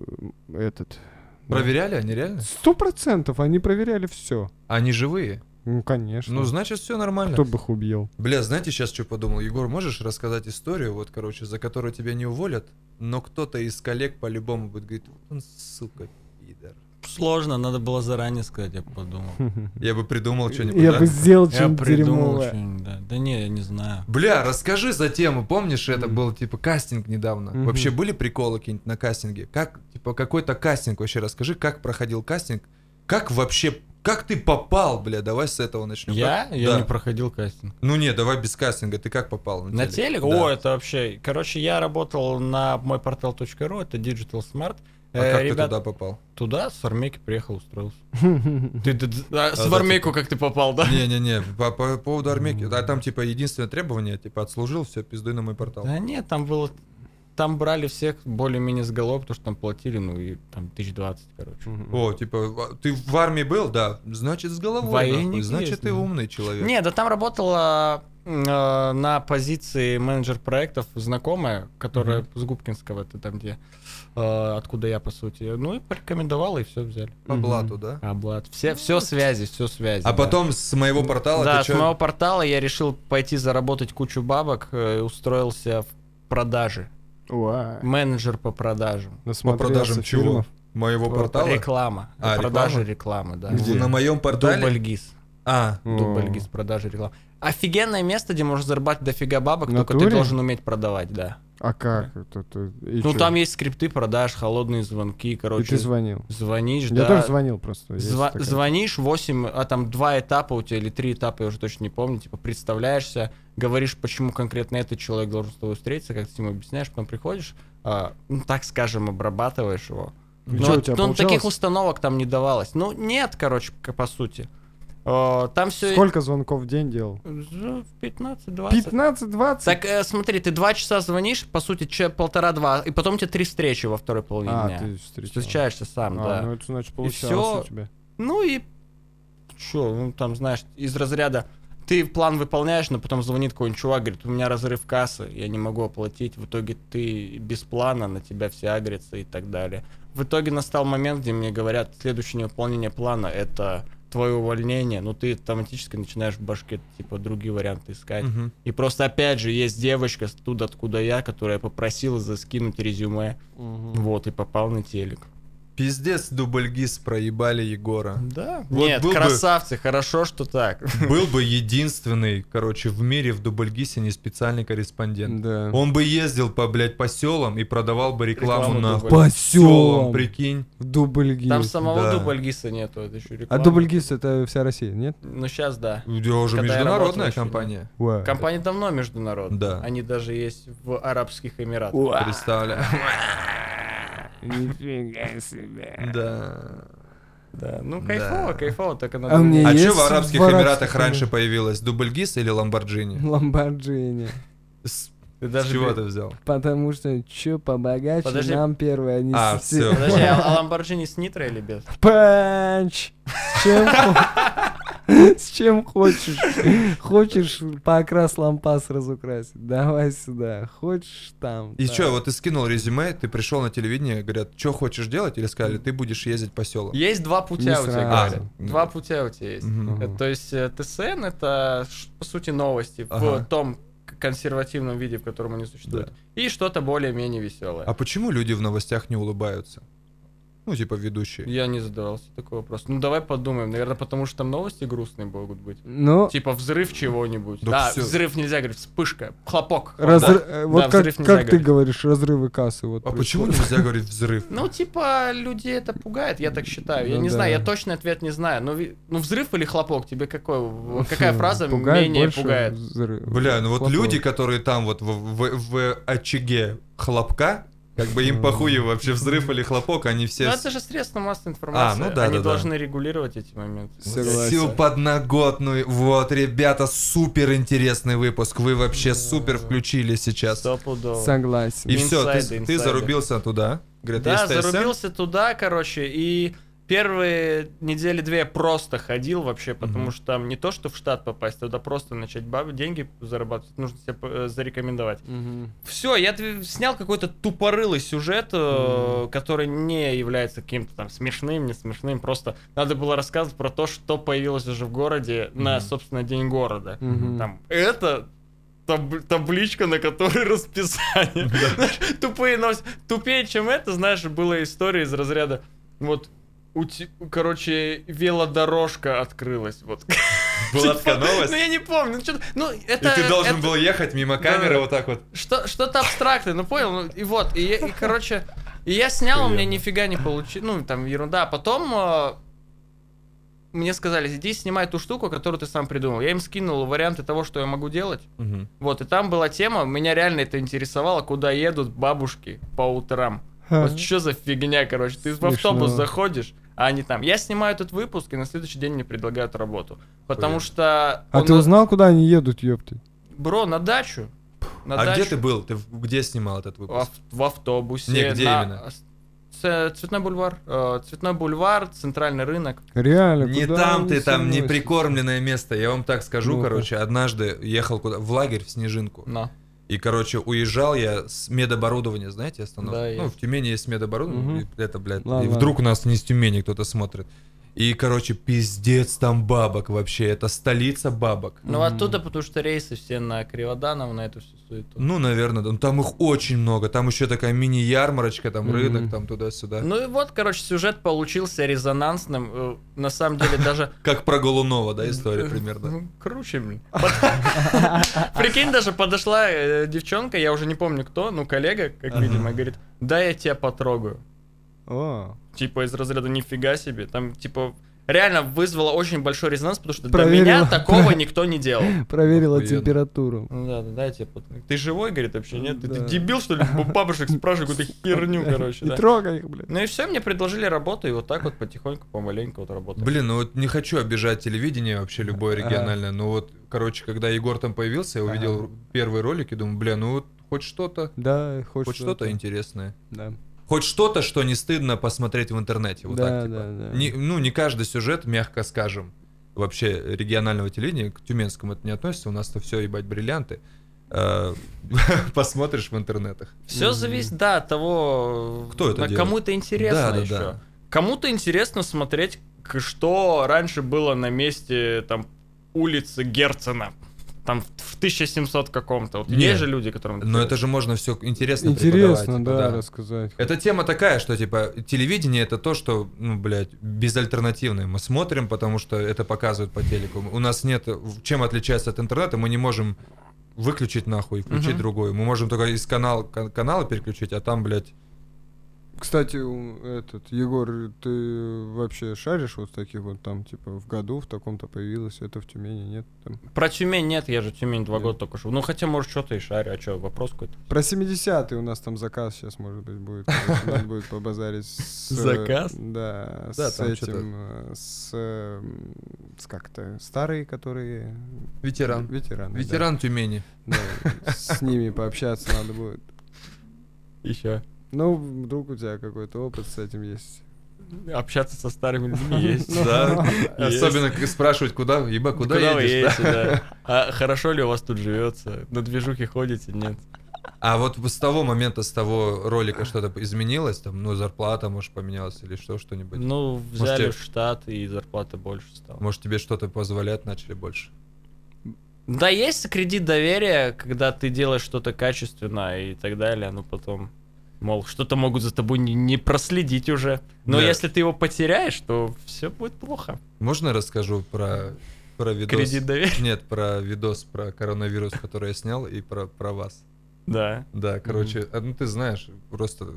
Этот... Проверяли они реально? Сто процентов, они проверяли все. Они живые? Ну, конечно. Ну, значит, все нормально. Кто бы их убил? Бля, знаете, сейчас что подумал? Егор, можешь рассказать историю, вот, короче, за которую тебя не уволят, но кто-то из коллег по-любому будет говорить, «Вот он, сука, пидор. Сложно, надо было заранее сказать, я подумал. <laughs> Я бы придумал что-нибудь. Я да? бы сделал Я что-нибудь придумал дерьмовое. что-нибудь, да. Да не, я не знаю. Бля, расскажи за тему. Помнишь, это был типа кастинг недавно? Вообще были приколы какие-нибудь на кастинге? Как, типа, какой-то кастинг вообще расскажи, как проходил кастинг? Как вообще, как ты попал, бля? Давай с этого начнем. Я? Как- Я Да. не проходил кастинг. Ну не, давай без кастинга. Ты как попал на, На телек? телек? Да. О, это вообще... Короче, я работал на мойпортал.ру, это Digital Smart. А Э, как ребят, ты туда попал? туда с армейки приехал, устроился. <laughs> Ты, а, с А, в армейку как ты попал, да? Не-не-не, по, по поводу армейки. А там типа единственное требование, типа отслужил, все, пиздуй на мой портал. Да нет, там было... Там брали всех более-менее с головы, потому что там платили, ну, и там тысяч двадцать, короче. О, типа, в- ты в армии был, да? Значит, с головой. Военник. Значит, есть, ты да. умный человек. Не, да там работала э, на позиции менеджер проектов знакомая, которая с Губкинского, это там где, откуда я, по сути. Ну и порекомендовала, и все взяли. По блату, да? Блад. Все, все связи, все связи. А да. потом с моего портала Да, ты с чё? моего портала я решил пойти заработать кучу бабок, э, и устроился в продаже. Уа. Менеджер по продажам. По продажам чего? фильмов. Моего портала? Реклама. А, продажа реклама? рекламы, да. Где? На моем портале? Дубльгиз. А, Дубльгиз, продажа рекламы. Офигенное место, где можно зарабатывать дофига бабок, только ты должен уметь продавать, да. А как? Это, это- и ну чё? там есть скрипты продаж, холодные звонки, И короче. ты звонил. Звонишь, Я да. тоже звонил просто. Зва- такая. звонишь 8, а там два этапа у тебя или три этапа, я уже точно не помню, типа представляешься, говоришь, почему конкретно этот человек должен с тобой встретиться, как ты ему объясняешь, потом приходишь, а, ну, так скажем, обрабатываешь его. И Ну, у тебя ну, таких установок там не давалось. Ну, нет, короче, по сути. Э, Там все... Сколько звонков в день делал? 15-20. 15-20? Так, э, смотри, ты два часа звонишь, по сути, че- полтора-два, и потом у тебя три встречи во второй половине А, дня. ты встречал. Встречаешься сам, А, да. ну это значит И получалось всё. у тебя. Ну и чё, ну там, знаешь, из разряда ты план выполняешь, но потом звонит какой-нибудь чувак, говорит, у меня разрыв кассы, я не могу оплатить. В итоге ты без плана, на тебя все агрятся и так далее. В итоге настал момент, где мне говорят, следующее невыполнение плана — это твое увольнение, но ты автоматически начинаешь в башке, типа, другие варианты искать. Мгм. И просто, опять же, есть девочка оттуда, откуда я, которая попросила заскинуть резюме, вот, и попал на телек. Пиздец, дубльгиз проебали Егора. Да. Вот Нет, был бы- красавцы, хорошо, что так. Был бы единственный, короче, в мире в дубльгизе не специальный корреспондент. Да. Он бы ездил по, блядь, по селам и продавал бы рекламу, Рекламу на дубль. По селам, прикинь. Дубльгиз. Там самого да. дубльгиса нету, это еще А реклама. дубльгиз это вся Россия, нет? Ну, сейчас да. У тебя уже Когда я работал международная да. компания. Уа. Компания давно международная. Да. Они даже есть в Арабских Эмиратах. Представляю. Нифига себе. Да. Да. Ну, кайфово, Да. кайфово, А у меня А есть что в Арабских в Арабских Эмиратах раньше появилось? Дубльгиз или Ламборджини? <laughs> Ламборджини. С Ты с даже... чего при- ты взял? Потому что чё побогаче, Подожди. нам первое, а не А, с- всё. Подожди, а а Ламборджини с нитро или без? Панч! С чем, <laughs> с чем хочешь? Хочешь покрас лампас разукрасить? Давай сюда. Хочешь там? И что, вот ты скинул резюме, ты пришел на телевидение, говорят, что хочешь делать? Или сказали, ты будешь ездить по селам? Есть два путя у тебя, говорят. А. Два путя у тебя есть. Э, То есть э, ТСН это, по сути, новости в том консервативном виде, в котором они существуют. И что-то более-менее веселое. А почему люди в новостях не улыбаются? Ну, типа ведущие. Я не задавался такой вопрос. Ну давай подумаем. Наверное, потому что там новости грустные могут быть. Ну, Типа взрыв чего-нибудь. Да Да, всё. взрыв нельзя говорить, вспышка, хлопок. разры- Да. э, вот Да, как, взрыв нельзя как ты говоришь, разрывы кассы. Вот А почему происходят. нельзя говорить взрыв? Ну, типа, людей это пугает, я так считаю. Я Ну не знаю, я точный ответ не знаю. Но ви- ну, взрыв или хлопок, тебе какой, <laughs> какая фраза менее пугает? Бля, ну вот люди, которые там вот в, в- в очаге хлопка, Как бы им похуй вообще взрыв или хлопок, они все... Ну это же средства массовой информации. ну да, Они да, да. должны регулировать эти моменты. Согласен. Всю подноготную. Вот, ребята, супер интересный выпуск. Вы вообще супер включили сейчас. Стопудово. Согласен. И все, Инсайды, ты, ты инсайды. зарубился туда. Говорит, Да, зарубился туда, короче, и первые недели две я просто ходил вообще, потому Мгм. что там не то, что в штат попасть, туда просто начать баб- деньги зарабатывать, нужно себя э, зарекомендовать. Мгм. Все, я снял какой-то тупорылый сюжет, э, который не является каким-то там смешным, не смешным, просто надо было рассказывать про то, что появилось уже в городе на, Мгм. собственно, день города. Мгм. Там, это таб- табличка, на которой <laughs> расписание. Знаешь, Тупые новости. Тупее, чем это, знаешь, была история из разряда, вот, у те- короче, велодорожка открылась, вот. <laughs> Была Типа, такая новость? Ну, я не помню, ну, что-то, ну, И это... ты должен это- был ехать мимо камеры да. вот так вот. что, что-то абстрактное, ну понял, ну и вот, и, и, короче, и я снял, у меня нифига не получилось, ну там ерунда, а потом э, мне сказали, иди снимай ту штуку, которую ты сам придумал. Я им скинул варианты того, что я могу делать, Мгм. вот, и там была тема, меня реально это интересовало, куда едут бабушки по утрам. Вот что за фигня, короче, ты в автобус заходишь, а они там. Я снимаю этот выпуск, и на следующий день мне предлагают работу. Потому что... А ты на- узнал, куда они едут, ёпты? Бро, на дачу. На А где дачу. ты был? Ты в- где снимал этот В, выпуск? ав- в автобусе. Не, где на- именно? Цветной бульвар. э, Цветной бульвар, центральный рынок. Реально, Не куда там ты, там не прикормленное место. Я вам так скажу, Ну-ка. короче, однажды ехал куда в лагерь в Снежинку. Но. И, короче, уезжал я с медоборудования, знаете, остановка? Да, ну, есть. в Тюмени есть медоборудование, и это, блядь, Ладно, и вдруг у нас не из Тюмени кто-то смотрит. И, короче, пиздец там бабок вообще, это столица бабок. Ну, Мгм. оттуда, потому что рейсы все на Криводанов, на эту всю суету. Ну, наверное, да. Ну, там их очень много, там еще такая мини-ярмарочка, там Мгм. рынок, там туда-сюда. Ну и вот, короче, сюжет получился резонансным. э, На самом деле даже... <laughs> Как про Голунова, да, история примерно. Ну, Круче, блин. <laughs> Прикинь, даже подошла э, девчонка, я уже не помню кто, ну, коллега, как Ага. видимо, говорит, да, я тебя потрогаю. О, Типа из разряда нифига себе. Там, типа, реально вызвало очень большой резонанс, потому что Проверила. до меня такого <laughs> никто не делал. проверила Охуенно. температуру. Ну да, да, да, я тебе под- Ты живой, говорит, вообще, нет? Ты, дебил, что ли? Бабушек спрашиваю какую-то херню, <laughs> короче, Не да. трогай их, блядь. Ну и все, мне предложили работу, и вот так вот потихоньку, помаленьку вот работаю. Блин, ну вот не хочу обижать телевидение вообще любое региональное, но вот, короче, когда Егор там появился, я увидел первый ролик и думаю, бля, ну вот хоть что-то, Да, хоть, хоть что-то интересное. Да, Хоть что-то, что не стыдно посмотреть в интернете. Вот да, так, типа. да, да. Не- ну, не каждый сюжет, мягко скажем, вообще регионального телевидения, к тюменскому это не относится, у нас-то все, ебать, бриллианты. Э, <laughs> Посмотришь в интернетах. Все зависит, да, от того, Кто это на- делает? кому это интересно Да, да, еще. да. Кому-то интересно смотреть, что раньше было на месте там улицы Герцена. Там в 1700 каком-то. Вот Не. есть же люди, которым... Но это же можно все интересно Интересно, преподавать, да, типа, рассказать. Это тема такая, что типа телевидение это то, что, ну, блядь, безальтернативное. Мы смотрим, потому что это показывают по телеку. У нас нет, чем отличается от интернета, мы не можем выключить нахуй и включить Мгм. другой. Мы можем только из канал, кан- канала переключить, а там, блядь, Кстати, этот, Егор, ты вообще шаришь вот таких вот там, типа, в году в таком-то появилось, это в Тюмени, нет? Там. Про Тюмень нет, я же Тюмень два Нет. года только что. Ну, хотя, может, что-то и шарю. А что, вопрос какой-то? Про 70-е у нас там заказ сейчас, может быть, будет. Надо будет побазарить с... э, Заказ? Да, Да, с этим, э, с... э, с как-то старые, которые... ветеран. Ветераны. да. Ветеран Тюмени. Да, с ними пообщаться надо будет. Еще. Ну, вдруг у тебя какой-то опыт с этим есть. Общаться со старыми людьми <laughs> есть. Да. <laughs> Особенно спрашивать, куда, еба, куда, едешь? <laughs> А хорошо ли у вас тут живется? На движухе ходите? Нет. А вот с того момента, с того ролика что-то изменилось, там, ну, зарплата, может, поменялась или что, что-нибудь? Ну, взяли тебе- в штат, и зарплата больше стала. Может, тебе что-то позволять начали больше? Да, есть кредит доверия, когда ты делаешь что-то качественно и так далее, ну потом, мол, что-то могут за тобой не, не проследить уже. Но Да. если ты его потеряешь, то все будет плохо. Можно расскажу про, про видос? Кредит доверия. Нет, про видос про коронавирус, который я снял, и про, про вас. Да. Да, короче, а, ну ты знаешь, просто,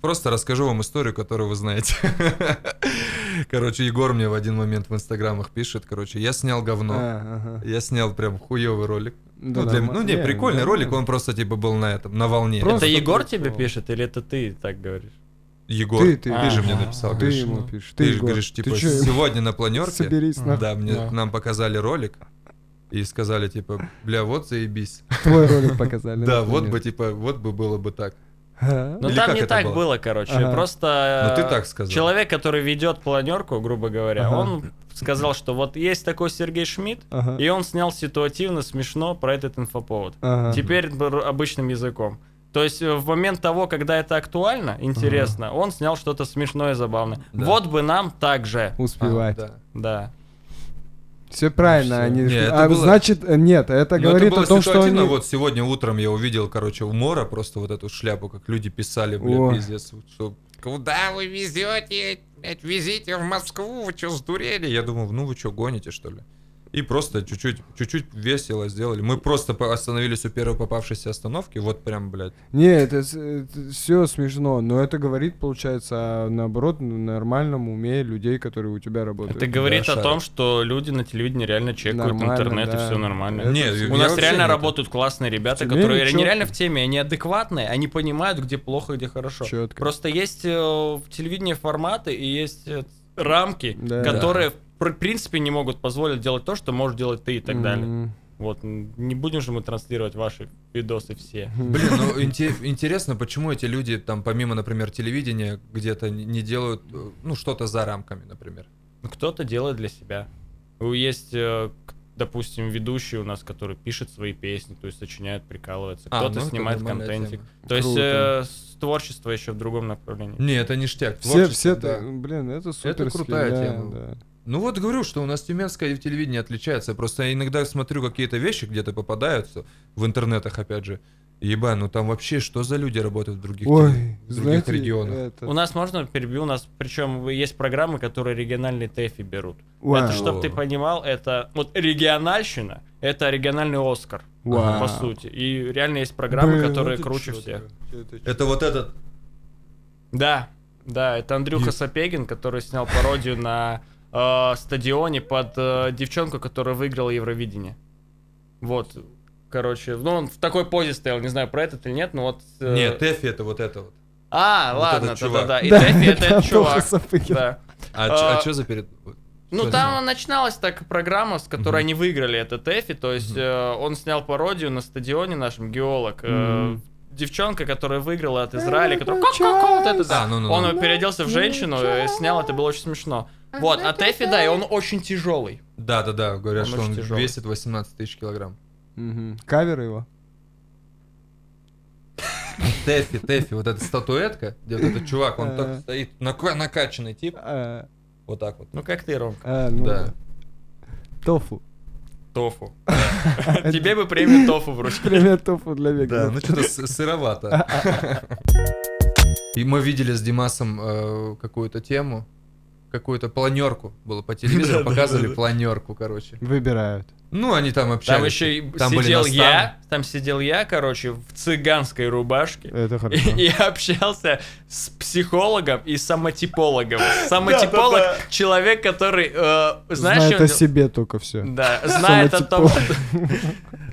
просто расскажу вам историю, которую вы знаете. <laughs> Короче, Егор мне в один момент в инстаграмах пишет, короче, я снял говно. А, ага. Я снял прям хуёвый ролик. Да ну, для- норма- ну, не, прикольный ролик, он просто типа был на этом, на волне. Просто Это Егор тебе пишет или это ты так говоришь? Егор, Ты- ты, ты. же А. мне написал, Ты говоришь, ему ну, пишешь. ты, же Егор, говоришь, ты типа, чё, сегодня на планерке, Соберись, нахуй. да, мне, Да. нам показали ролик, и сказали, типа, бля, вот заебись. Твой ролик показали. Да, вот бы, типа, вот бы было бы так. Ну Или там не так было? было, короче. Ага. Просто Ну, ты э, так сказал. человек, который ведет планерку, грубо говоря, Ага. он сказал, что вот есть такой Сергей Шмидт, Ага. и он снял ситуативно смешно про этот инфоповод. Ага. Теперь обычным языком. То есть э, в момент того, когда это актуально, интересно, он снял что-то смешное забавное. Да. Вот бы нам так же. Успевать. А, да. Да. Все правильно, Всё. они. Не, это а, было- значит, э, нет, это Но говорит это было о том, что они. Вот сегодня утром я увидел, короче, у Мора просто вот эту шляпу, как люди писали, бля, Ой. пиздец, что Куда вы везете? Блядь, везите в Москву, вы что, сдурели? Я думал, ну вы что, гоните, что ли? И просто чуть-чуть, чуть-чуть весело сделали. Мы просто по- остановились у первой попавшейся остановки, вот прям, блядь. Не, это, все смешно, но это говорит, получается, о, наоборот, нормальном уме людей, которые у тебя работают. Это говорит о шарит. том, что люди на телевидении реально чекают Нормально, интернет, и да. все нормально. Это Не, У нас реально не это. работают классные ребята, которые ничего. нереально в теме, они адекватные, они понимают, где плохо, где хорошо. Чётко. Просто есть э, в телевидении форматы и есть э, рамки, Да. которые в принципе не могут позволить делать то, что можешь делать ты и так далее. Вот, не будем же мы транслировать ваши видосы все. <laughs> Блин, ну инте- интересно, почему эти люди там помимо, например, телевидения где-то не- делают, э, ну, что-то за рамками, например. Ну, Кто-то делает для себя. Ну, Есть, э, допустим, ведущий у нас, который пишет свои песни, то есть сочиняет, прикалывается. А, Кто-то ну, это снимает контентик. тема. То есть э, творчество еще в другом направлении. Не, это ништяк. Все, Творчество, все, да. блин, это супер. крутая да, тема. да. Ну вот говорю, что у нас тюменское телевидение отличается. Просто я иногда смотрю какие-то вещи, где-то попадаются в интернетах, опять же. Ебать, ну там вообще что за люди работают в других, Ой, в других знаете, регионах? это- У нас можно перебью, у нас причем есть программы, которые региональные ТЭФИ берут. Вау. Это, чтобы ты понимал, это вот региональщина, это региональный Оскар, Вау. по сути. И реально есть программы, Блин, которые это круче чётко. всех. Это Это вот этот... Да, да, это Андрюха Сапегин, который снял пародию на э, стадионе под э, девчонку, которая выиграла Евровидение. Вот, короче, ну он в такой позе стоял, не знаю, про этот или нет, но вот... э, Нет, Тэфи это вот это вот. А, вот ладно, этот чувак. да-да-да. И <laughs> Да, Тэфи это чувак. Да. А, А, что за перед... Ну, Что там начиналась так программа, с которой Мгм. они выиграли этот Эфи, то есть Мгм. э, он снял пародию на стадионе нашем геолог. э, Мгм. девчонка, которая выиграла от Израиля, которая вот это да. А, ну-ну-ну. Он переоделся в женщину, э, снял, это было очень смешно. Вот, а Тэфи, да, и он очень тяжелый. Да, да, да, говорят, Он что он тяжелый. весит 18 тысяч килограмм. Мгм. Кавер его. Тэфи, Тэфи, вот эта статуэтка, где вот этот чувак, он А. так стоит, нака- накачанный тип, А, вот так вот. Ну, как ты, Ром? а, ну, Да. Тофу. Тофу. <laughs> <laughs> Тебе бы премию Тофу вручили. Премия тофу для Да, веганов. ну что-то сыровато. <laughs> И мы видели с Димасом э, какую-то тему, какую-то планерку было по <laughs> телевизору, показывали планерку, короче. Выбирают. Ну, они там общались. Там еще и Там сидел я, там сидел я, короче, в цыганской рубашке. Это хорошо. <laughs> И, и общался с психологом и самотипологом. <laughs> Самотиполог человек, который, э, знаешь, Знает он- о себе только все. Да, знает о том.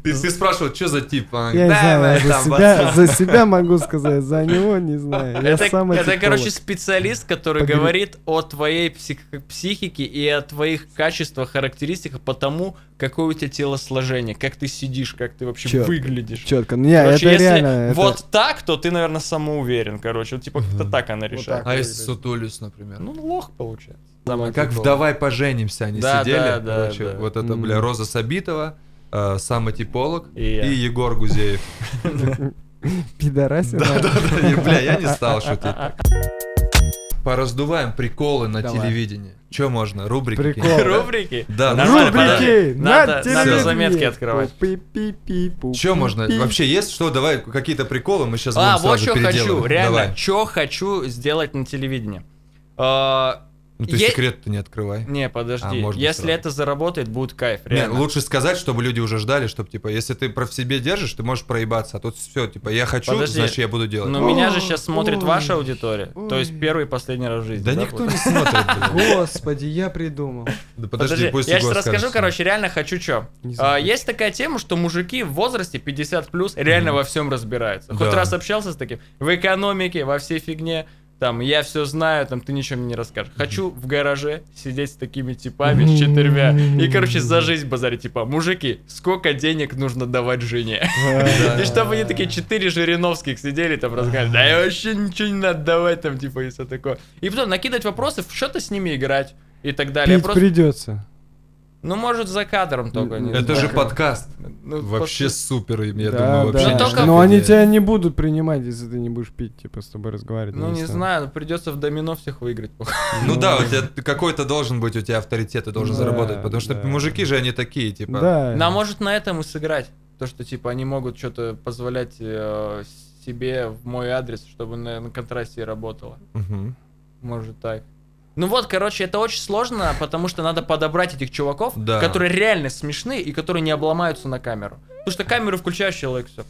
Ты, ты спрашивал, что за тип? А, Я не «Да, знаю, да, я за там, себя, пацан». за себя могу сказать, за него не знаю. Я Это, сам это, короче, специалист, который Погре- говорит о твоей псих- психике и о твоих качествах, характеристиках по тому, какое у тебя телосложение, как ты сидишь, как ты вообще Чётко. выглядишь. Четко. Не, Короче, это если реально. это- вот так, то ты, наверное, самоуверен, короче. Вот, типа, как-то так она решает. так. А если сутулюсь, например? Ну, лох получается. как в «Давай поженимся» они Да, сидели, да, да, короче, да. вот это, бля, Роза Сабитова, э, самотиполог И я. и Егор Гузеев. <laughs> Пидорасина. Да-да-да, бля, я не стал шутить. <laughs> Пораздуваем приколы на Давай. телевидении. Че можно? Рубрики? Прикол. какие-нибудь? Рубрики? Да, ну Нормально, рубрики. подожди. на Надо- надо телевидении. заметки открывать. Че можно? Вообще есть что? Давай какие-то приколы мы сейчас будем А, вот сразу что хочу, реально, Давай. что хочу сделать на телевидении. А, Ну ты Е- секрет-то не открывай. Не, подожди. А, можно Если сразу. это заработает, будет кайф. Не, Реально. лучше сказать, чтобы люди уже ждали, чтобы, типа, если ты про в себе держишь, ты можешь проебаться, а тут все, типа, я хочу, Подожди. значит, я буду делать. Но меня же сейчас смотрит Ой, ваша аудитория. То есть первый и последний раз в жизни. Да никто не смотрит. <laughs> Господи, я придумал. Да Подожди, пусть я сейчас расскажу, короче, реально хочу что. Не знаю. есть такая тема, что мужики в возрасте 50 плюс реально во всем разбираются. Хоть раз общался с таким. В экономике, во всей фигне. Там, я все знаю, там, ты ничего мне не расскажешь. Хочу в гараже сидеть с такими типами, с четырьмя. И, короче, за жизнь базарить, типа, мужики, сколько денег нужно давать жене? <laughs> И чтобы они такие четыре Жириновских сидели там разговаривали, да и вообще ничего не надо давать там, типа, и все такое. И потом накидать вопросы, в что-то с ними играть и так далее. Я Пить просто- придется. Ну, может, за кадром только. не Это знаю. же подкаст. Ну, Вообще просто- супер, я да, думаю, вообще. да. Ну, только- Но они тебя не будут принимать, если ты не будешь пить, типа, с тобой разговаривать. Ну, не знаю. знаю, придется в домино всех выиграть. Ну да, у тебя какой-то должен быть у тебя авторитет, ты должен заработать, потому что мужики же они такие, типа. Да. Ну, а может, на этом и сыграть. То, что, типа, они могут что-то позволять э, себе в мой адрес, чтобы на, на контрасте работало. Может, так. Ну вот, короче, это очень сложно, потому что надо подобрать этих чуваков, Да. которые реально смешны и которые не обломаются на камеру. Потому что камеру включаешь, человек все.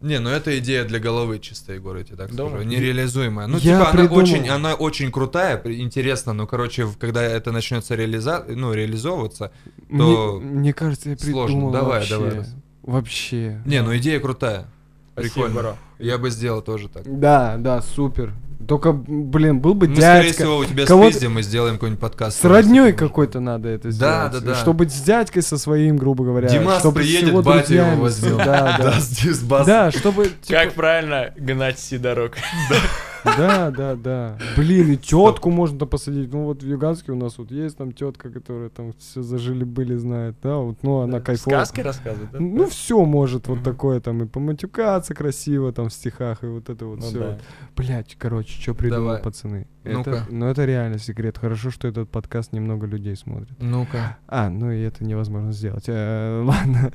Не, ну это идея для головы чисто, Егор, я тебе так скажу. Думаешь? Нереализуемая. Ну, Я типа, она очень, она очень крутая, интересно, но, короче, когда это начнется реализа... ну, реализовываться. Мне, то мне кажется, я сложно. придумал Давай, вообще. давай. Вообще. Не, ну идея крутая. Спасибо, Прикольно. бро. Я бы сделал тоже так. Да, да, супер. Только, блин, был бы Мы, скорее дядька. всего, у тебя кого-то- спиздим и сделаем какой-нибудь подкаст. С родней какой-то надо это сделать. Да, да, да. Чтобы с дядькой со своим, грубо говоря. Димас чтобы приедет, батю его возьмем. <laughs> Да, да. Да, чтобы... типа, Как правильно гнать сидорок? <laughs> Да, да, да. Блин, и тетку можно посадить. Ну вот в Юганске у нас вот есть там тетка, которая там все зажили были знает, да, вот, ну она кайфовая. Сказки рассказывают, да? Ну все может вот такое там и поматюкаться красиво там в стихах и вот это вот Ну все. Блять, короче, что придумал, пацаны? Ну-ка. Это, ну это реально секрет. Хорошо, что этот подкаст немного людей смотрит. Ну-ка. А, ну и это невозможно сделать. Э, <laughs> ладно.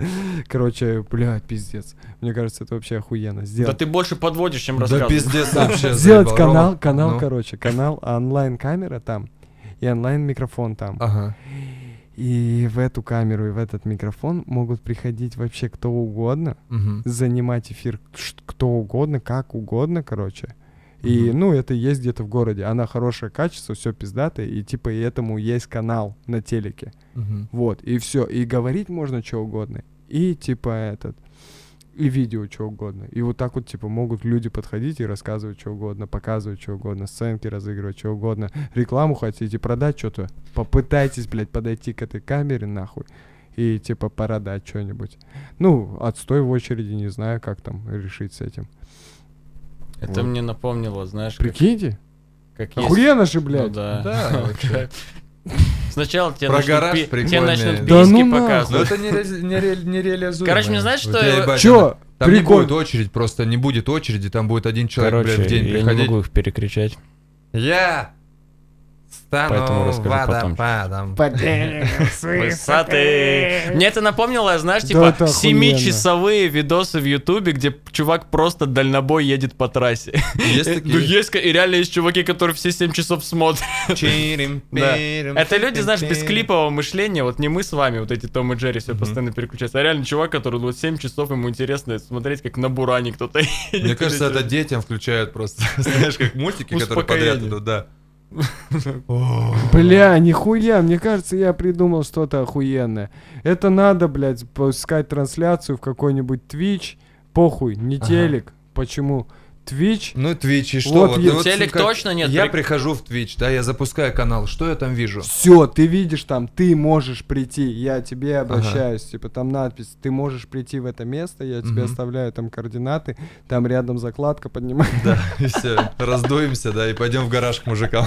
Короче, блядь, пиздец. Мне кажется, это вообще охуенно. Да Сделать, ты больше подводишь, чем Да рассказываешь. пиздец <laughs> вообще. сделать канал, канал, ну. короче, канал, онлайн-камера там и онлайн-микрофон там. Ага. И в эту камеру и в этот микрофон могут приходить вообще кто угодно, Мгм. занимать эфир кто угодно, как угодно, короче. И, Мгм. ну, это есть где-то в городе. Она хорошее качество, все пиздатое, и типа и этому есть канал на телеке. Мгм. Вот, и все. И говорить можно что угодно. И типа этот. И видео что угодно. И вот так вот, типа, могут люди подходить и рассказывать что угодно, показывать что угодно, сценки разыгрывать, что угодно. Рекламу хотите продать что-то, попытайтесь, блядь, подойти к этой камере, нахуй. И, типа, продать что-нибудь. Ну, отстой в очереди, не знаю, как там решить с этим. Это Вот. мне напомнило, знаешь, как, Прикиньте? как есть... Охуенно же, Ну блядь. да. Да, <laughs> вообще. Сначала тебе Про начнут, гараж пи- тебе прикольный. начнут Да письки ну нахуй. Но показывать. это нере- нере- нереализуемо. Короче, мне знаешь, что- ебать, Чё? Там не Прикольно. будет очередь, просто не будет очереди, там будет один человек, блядь, в день приходить. их перекричать. Я Поэтому стану расскажу потом. водопадом. Высоты. Мне это напомнило, знаешь, Да типа охуенно. 7-часовые видосы в Ютубе, где чувак просто дальнобой едет по трассе. Есть Э, такие? Ну, есть, и реально есть чуваки, которые все 7 часов смотрят. Чирим, <laughs> Да. Это люди, знаешь, без клипового мышления, вот не мы с вами, вот эти Том и Джерри все постоянно переключаются, а реально чувак, который вот 7 часов ему интересно смотреть, как на буране кто-то едет. Мне кажется, это детям включают просто, <laughs> знаешь, как мультики, которые подряд идут, да. <laughs> Бля, нихуя, мне кажется, я придумал что-то охуенное. Это надо, блядь, пускать трансляцию в какой-нибудь Twitch. Похуй, не телек. Почему? Twitch. Ну, Twitch, и что? Вот Вот, я- ну, вот Телек как- точно нет, Я прик- прихожу в Twitch, да, я запускаю канал, что я там вижу? Все, ты видишь там, ты можешь прийти, я тебе обращаюсь, типа там надпись, ты можешь прийти в это место, я тебе Мгм. оставляю там координаты, там рядом закладка, поднимай. Да, и все, раздуемся, да, и пойдем в гараж к мужикам.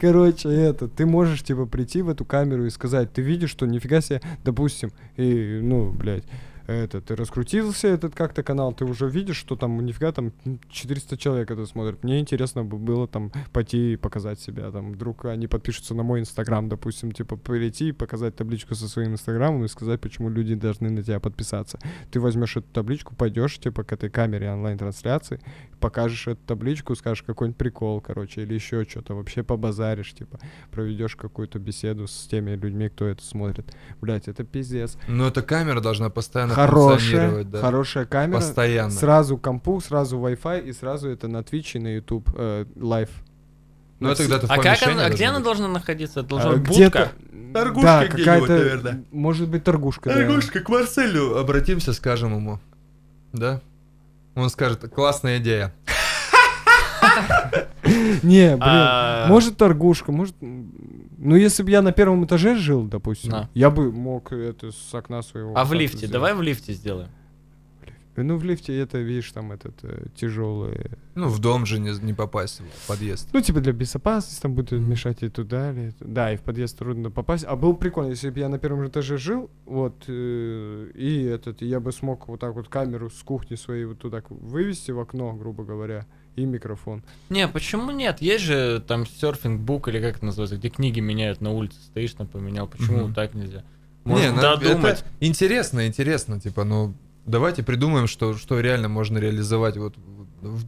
Короче, это, ты можешь, типа, прийти в эту камеру и сказать, ты видишь, что нифига себе, допустим, и, ну, блядь, Это, ты раскрутился этот как-то канал, ты уже видишь, что там нифига там 400 человек это смотрят. Мне интересно бы было там пойти и показать себя. Там вдруг они подпишутся на мой инстаграм, допустим, типа перейти и показать табличку со своим инстаграмом и сказать, почему люди должны на тебя подписаться. Ты возьмешь эту табличку, пойдешь типа к этой камере онлайн-трансляции, покажешь эту табличку, скажешь какой-нибудь прикол, короче, или еще что-то, вообще побазаришь, типа, проведешь какую-то беседу с теми людьми, кто это смотрит. Блять, это пиздец. Но эта камера должна постоянно Хорошая, да. хорошая камера. Постоянно. Сразу компу, сразу Wi-Fi и сразу это на Twitch и на YouTube э, live. Ну, это когда ты в А как она, а где она быть. должна находиться? Это А, должна быть где-то- будка? Торгушка да, где-нибудь, какая-то, наверное. может быть, торгушка, да. Торгушка, к Марселю обратимся, скажем ему. Да? Он скажет, классная идея. <laughs> Не, блин, А, может торгушка, может... Ну, если бы я на первом этаже жил, допустим, я бы мог это с окна своего... А в лифте? Давай в лифте сделаем. Ну, в лифте это, видишь, там этот тяжелый... Ну, в дом же не, не попасть, в подъезд. Ну, типа для безопасности там будут мешать и туда, и ту- Да, и в подъезд трудно попасть. А было прикольно, если бы я на первом этаже жил, вот, э, и этот, и я бы смог вот так вот камеру с кухни своей вот туда вывести в окно, грубо говоря, и микрофон. Не, почему нет? Есть же там серфинг бук или как это называется, где книги меняют на улице, стоишь там поменял. Почему Мгм. так нельзя? Не, Можно ну, додумать. это интересно, интересно, типа, ну, давайте придумаем, что, что реально можно реализовать. Вот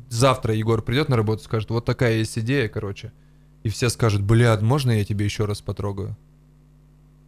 завтра Егор придет на работу, скажет, вот такая есть идея, короче. И все скажут, бля, можно я тебе еще раз потрогаю?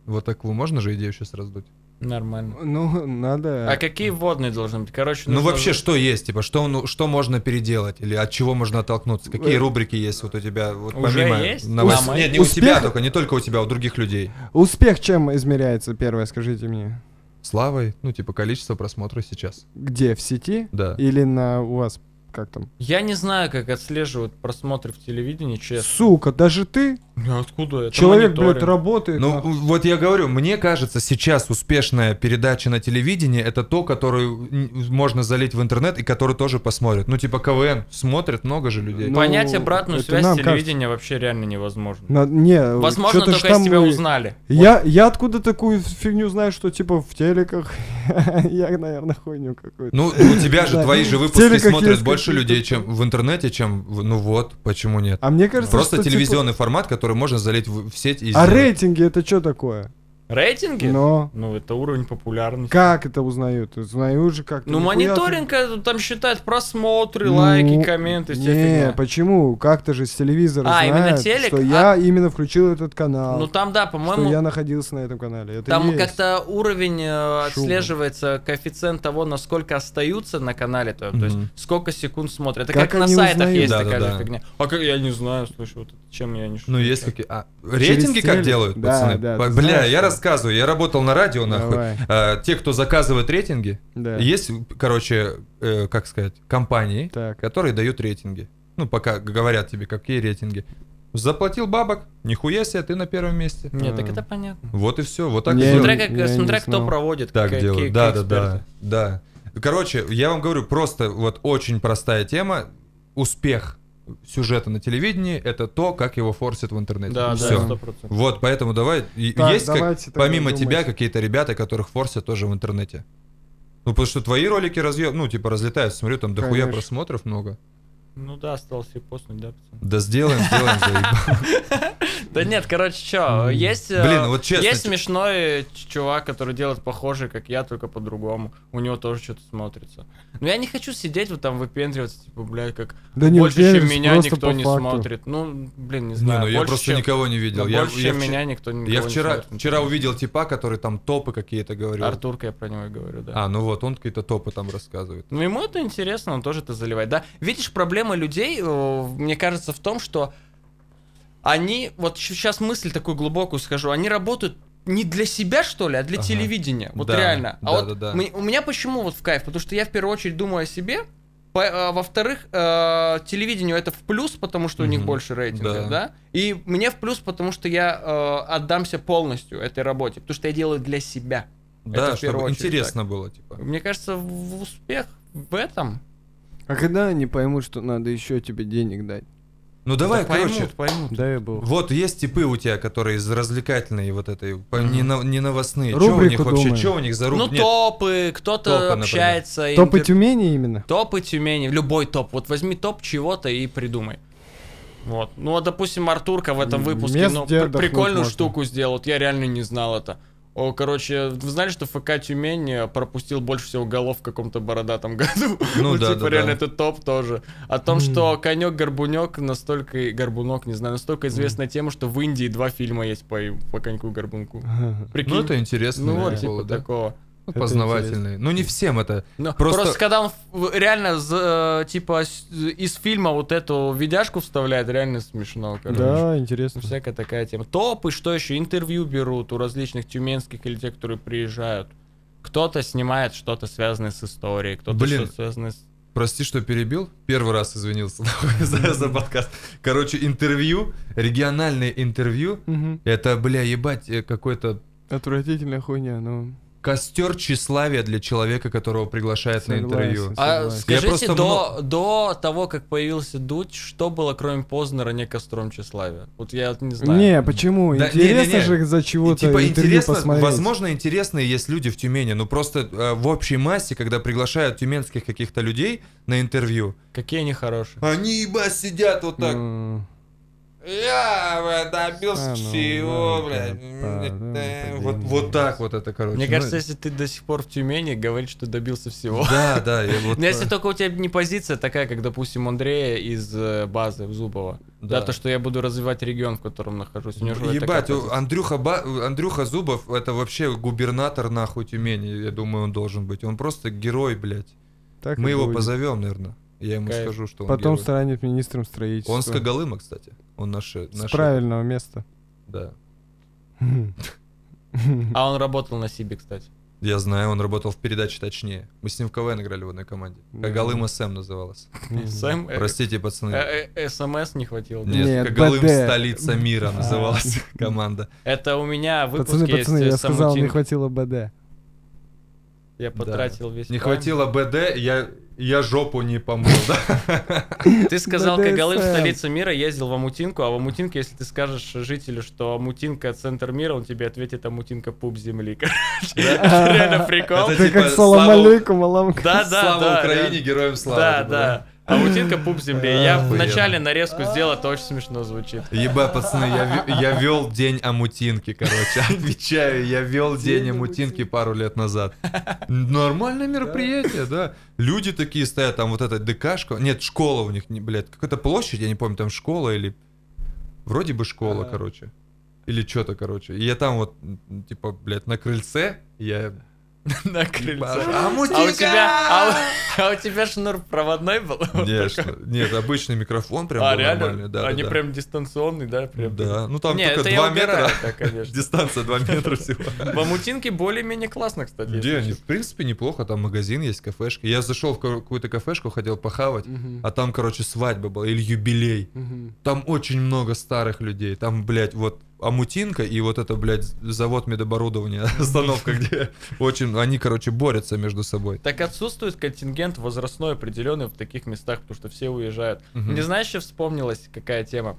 Вот такую можно же идею сейчас раздуть? Нормально. Ну, надо... А какие вводные должны быть? Короче, Ну вообще, что есть, типа, что, ну, что можно переделать? Или от чего можно оттолкнуться? Какие Э, рубрики есть вот у тебя? Вот Уже помимо есть? новостей? Мы- Нет, не у Успех- тебя только, не только у тебя, у других людей. Успех чем измеряется, первое, скажите мне? Славой, ну, типа, количество просмотров сейчас. Где, в сети? Да. Или на у вас, как там? Я не знаю, как отслеживают просмотры в телевидении, честно. Сука, даже ты? Ну, Откуда это? Человек, блядь, мониторинг. работает. Ну, нахуй. вот я говорю, мне кажется, сейчас успешная передача на телевидении это то, которую можно залить в интернет и который тоже посмотрят. Ну, типа КВН смотрят много же людей. Ну, Понять обратную связь телевидения вообще реально невозможно. На- не, Возможно, только там если тебя узнали. Я, я откуда такую фигню знаю, что типа в телеках <laughs> я, наверное, хуйню какую-то. Ну, у тебя же твои же выпуски смотрят есть больше людей, чем в интернете, чем... в- Ну вот, почему нет? а мне кажется, Просто что, типа, телевизионный формат, который можно залить в, в сеть и А сделать. рейтинги это что такое? Рейтинги? Но Ну, это уровень популярности. как это узнают? Узнают же как-то. Ну, нихуя ты- мониторинг, это там считают просмотры, Ну, лайки, комменты, Не, фигня. почему? Как-то же с телевизора А, именно знают, телек? что А- я именно включил этот канал. Ну, там, да, что по-моему, я находился на этом канале. Это Там как-то уровень э, Шума. отслеживается, коэффициент того, насколько остаются на канале, то, то есть сколько секунд смотрят. Это Как как, на сайтах узнают? есть Да, такая да, же да. фигня. А как я не знаю, слушай, вот чем я не Ну, есть какие. А, рейтинги как делают, Да, пацаны? да, Бля, я что- рассказываю. Я работал на радио, нахуй. А, те, кто заказывает рейтинги, Да. есть, короче, э, как сказать, компании, Так. которые дают рейтинги. Ну, пока говорят тебе, какие рейтинги. Заплатил бабок, нихуя себе, ты на первом месте. Нет, так А. это понятно. Вот и все, вот так Не, и Смотря, как, я не смотря кто знал. проводит, Так какие- делают. какие Да, да, да, да. Короче, я вам говорю, просто вот очень простая тема. Успех сюжета на телевидении это то, как его форсят в интернете. Да, да, Всё. сто процентов. Вот, поэтому давай. Так, есть как- помимо думать. тебя какие-то ребята, которых форсят тоже в интернете? Ну, потому что твои ролики разъем, ну, типа, разлетаются, смотрю, там дохуя Конечно. просмотров много. Ну да, осталось и постнуть, да, пацан? Да сделаем, сделаем, заебал. <laughs> Да нет, короче, что, есть, э, Блин, ну вот честно, есть смешной чувак, который делает похожий, как я, только по-другому. У него тоже что-то смотрится. Но я не хочу сидеть вот там выпендриваться, типа, блядь, как Да не больше, чем меня никто не смотрит. Ну, блин, не Не, знаю. ну я просто никого не видел. Я, больше, чем меня никто никого я не вчера, вчера увидел типа, который там топы какие-то говорил. Артурка, я про него и говорю, да. А, ну вот, он какие-то топы там рассказывает. Ну, ему это интересно, он тоже это заливает, да? Видишь, проблема людей, э, мне кажется, в том, что они, вот сейчас мысль такую глубокую скажу, они работают не для себя, что ли, а для Ага. телевидения. Вот Да, реально. да, а вот да, да. у меня почему вот в кайф? Потому что я в первую очередь думаю о себе. по- а, во-вторых, э, телевидению это в плюс, потому что у них больше рейтинга, Да. да. И мне в плюс, потому что я э, отдамся полностью этой работе, потому что я делаю для себя. Да, Это чтобы интересно было, типа. Мне кажется, в успех в этом А когда они поймут, что надо еще тебе денег дать? Ну давай, Да поймут, короче, поймут. Да, я был. вот есть типы у тебя, которые из развлекательной вот этой, по- не, на- не новостные. Что у Рубрику них вообще, думаем. что у них за Ну, рубрика? Нет, топы, кто-то Топы, например. общается. Топы интер- Тюмени именно? Топы Тюмени, любой топ. Вот возьми топ чего-то и придумай. Вот. Ну, вот, допустим, Артурка в этом выпуске мест, ну, пр- прикольную можно. штуку сделал. Я реально не знал это. О, короче, вы знали, что ФК Тюмень э, пропустил больше всего голов в каком-то бородатом <laughs> году? Ну да, типа, да, реально, да. это топ тоже. О том, что конек-горбунек настолько... Горбунок, не знаю, настолько известная тема, что в Индии два фильма есть по, по коньку-горбунку. Прикинь? Ну это интересно. Ну, вот, типа да? такого. Ну, Это познавательные. Ну не всем это. Ну, Просто- просто... когда он реально за- типа с- из фильма вот эту видяшку вставляет, реально смешно, короче. Да, интересно. Всякая такая тема. Топы, что еще? Интервью берут у различных тюменских или тех, которые приезжают. Кто-то снимает что-то связанное с историей, кто-то Блин. что-то связанное с... Прости, что перебил. Первый раз извинился <laughs> за, за подкаст. Короче, интервью, региональное интервью. Это, бля, ебать, э, какой-то Отвратительная хуйня, ну. Костер тщеславия для человека, которого приглашают на Согласен. интервью. А Согласен. Скажите, просто до, до того, как появился Дудь, что было, кроме Познера, не костром тщеславия? Вот я вот не знаю. Не, почему? Да, Интересно не-не-не. же за чего-то типа интервью интересно, посмотреть. возможно, интересные есть люди в Тюмени, но просто э, в общей массе, когда приглашают тюменских каких-то людей на интервью, Какие они хорошие. они, ебать, сидят вот так. Ну, Я бля, добился А, ну, всего, блядь. Это, да, Вот, вот так вот это, короче. Мне Ну, кажется, если ты до сих пор в Тюмени, говоришь, что добился всего. Да, да, я <laughs> вот... Если только у тебя не позиция такая, как, допустим, у Андрея из э, базы в Зубово. Да. Да. то, что я буду развивать регион, в котором нахожусь. У него же Ебать. Андрюха, Ба- Андрюха Зубов, это вообще губернатор нахуй Тюмени, я думаю, он должен быть. Он просто герой, блядь. так Мы его будет. позовем, наверное. Я ему Кайф. скажу, что он Потом герой. станет министром строительства. Он с Когалыма, кстати. Он наш... С наш- правильного места. Да. <laughs> А он работал на Сибе, кстати. Я знаю, он работал в передаче точнее. Мы с ним в КВН играли в одной команде. Да. Когалыма Сэм называлась. <laughs> Сэм, э, Простите, пацаны. э, э, СМС не хватило. Нет, БД. столица мира <laughs> называлась команда. Это у меня выпуск Пацаны, есть пацаны, я сказал, не хватило БД. Я потратил весь Не хватило БД, я, я жопу не помыл, да? <laughs> Ты сказал, BDSM. Когалым столица мира, ездил в Амутинку, а в Амутинке, если ты скажешь жителю, что Амутинка центр мира, он тебе ответит Амутинка пуп земли. <laughs> Это реально прикол. Это типа как салам алейкум, алам. Да, да, Слава да. Украине, героям слава. Да, типа, да. Амутинка пуп земли. Я в начале нарезку сделал, это очень смешно звучит. Ебать, пацаны, я, я вел день Амутинки, короче. <laughs> Отвечаю, я вел день День Амутинки Амутинки. пару лет назад. Нормальное мероприятие, да. Люди такие стоят, там вот эта ДКшка. Нет, школа у них, блядь, какая-то площадь, я не помню, там школа или... Вроде бы школа, А. короче. Или что-то, короче. И я там вот, типа, блядь, на крыльце, я... <laughs> На крыльце. А, А у тебя, а у- а у тебя шнур проводной был? <laughs> Нет, нет, обычный микрофон прям А, реально? Да, Они да, да. прям дистанционный, да? Прям? Да, ну там только это я 2 убираю, метра. да. <laughs> Дистанция 2 метра всего. В Амутинке более-менее классно, кстати. Честно. В принципе, неплохо. Там магазин есть, кафешка. Я зашел в какую-то кафешку, хотел похавать, а там, короче, свадьба была или юбилей. Там очень много старых людей. Там, блядь, вот Амутинка и вот это, блядь, завод медоборудования, <laughs> остановка, где очень... Они, короче, борются между собой. Так отсутствует контингент возрастной определенный в таких местах, потому что все уезжают. Мгм. Не знаешь, что вспомнилась, какая тема?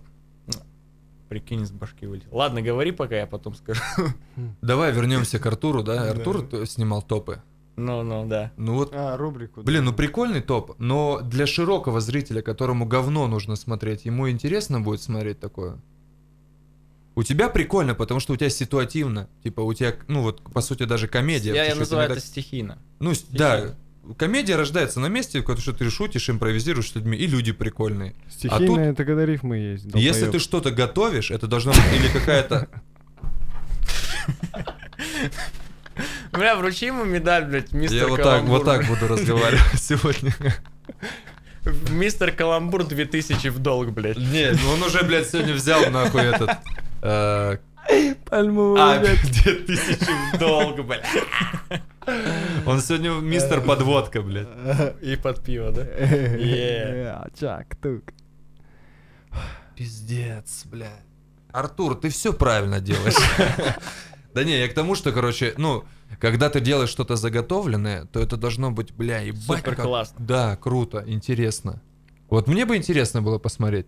Прикинь, с башки вылез. Ладно, говори пока, я потом скажу. <laughs> Давай вернемся к Артуру, да? Артур снимал топы. Ну, ну, да. Ну вот, А, рубрику. блин, ну да. прикольный топ, но для широкого зрителя, которому говно нужно смотреть, ему интересно будет смотреть такое? У тебя прикольно, потому что у тебя ситуативно. Типа у тебя, ну вот, по сути, даже комедия. Я, я называю иногда- это стихийно. Ну, с- да, комедия рождается на месте, потому что ты шутишь, импровизируешь с людьми, и люди прикольные. Стихийно тут- это когда рифмы есть. Если долбоёб. ты что-то готовишь, это должно быть или какая-то... <laughs> Бля, вручи ему медаль, блядь, мистер Я вот так, вот так буду разговаривать <laughs> сегодня. Мистер Каламбур 2000 в долг, блядь. Нет, ну он уже, блядь, сегодня взял нахуй этот... э, Пальмовый А, две тысячи в долг, блядь. Он сегодня мистер подводка, блядь. И под пиво, да? Е. Э, Чак, тук. Пиздец, блядь. Артур, ты все правильно делаешь. <laughs> Да не, я к тому, что, короче, ну, когда ты делаешь что-то заготовленное, то это должно быть, бля, ебать, Супер классно. Да, круто, интересно. Вот мне бы интересно было посмотреть.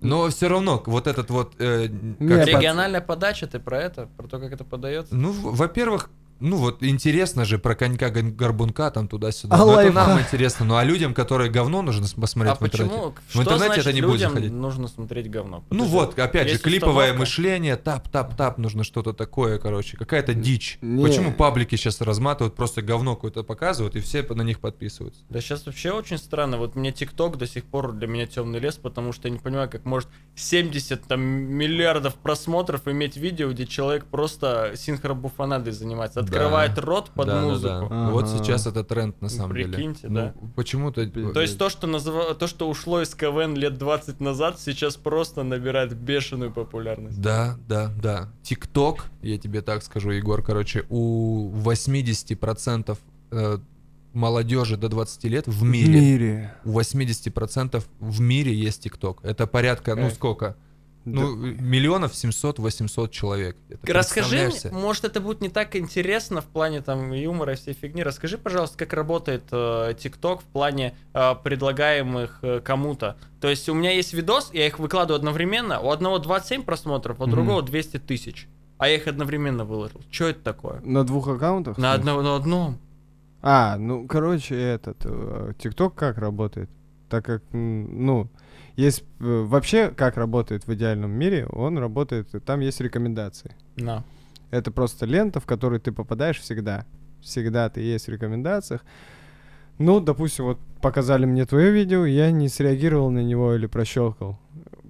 Но все равно, вот этот вот... э, как- Региональная подача, ты про это? Про то, как это подается? Ну, во-первых, ну вот интересно же про конька горбунка там туда-сюда. А Ну, это нам интересно. Ну а людям, которые говно нужно посмотреть А в интернете. почему? В Что интернете значит это не будет людям заходить. нужно смотреть говно? Ну Подожди. вот, опять же, клиповое установка. мышление, тап-тап-тап, нужно что-то такое, короче, какая-то дичь. Не. Почему паблики сейчас разматывают, просто говно какое-то показывают, и все на них подписываются? Да сейчас вообще очень странно. Вот мне ТикТок до сих пор для меня темный лес, потому что я не понимаю, как может 70 там, миллиардов просмотров иметь видео, где человек просто синхробуфонадой занимается. Да. Открывает рот под Да, да, музыку. да. Вот Ага. сейчас это тренд на Ну, самом деле. прикиньте, Ну, да. Почему-то... То есть то, что называ... то, что ушло из КВН лет 20 назад, сейчас просто набирает бешеную популярность. Да, да, да. ТикТок, я тебе так скажу, Егор, короче, у 80% э, молодежи до 20 лет в В мире, мире. у 80% в мире есть ТикТок. Это порядка, ну Кайф. Сколько? Да. Ну, миллионов 700-800 человек. Это Расскажи, может, это будет не так интересно в плане там юмора и всей фигни. Расскажи, пожалуйста, как работает э, TikTok в плане э, предлагаемых э, кому-то. То есть у меня есть видос, я их выкладываю одновременно, у одного 27 просмотров, у другого 200 тысяч. А я их одновременно выложил. Что это такое? На двух аккаунтах? На, одно, на одном. А, ну, короче, этот, э, ТикТок как работает? Так как, ну, есть э, вообще, как работает в идеальном мире, он работает, там есть рекомендации. На. Это просто лента, в которую ты попадаешь всегда. Всегда ты есть в рекомендациях. Ну, допустим, вот показали мне твое видео, я не среагировал на него или прощелкал.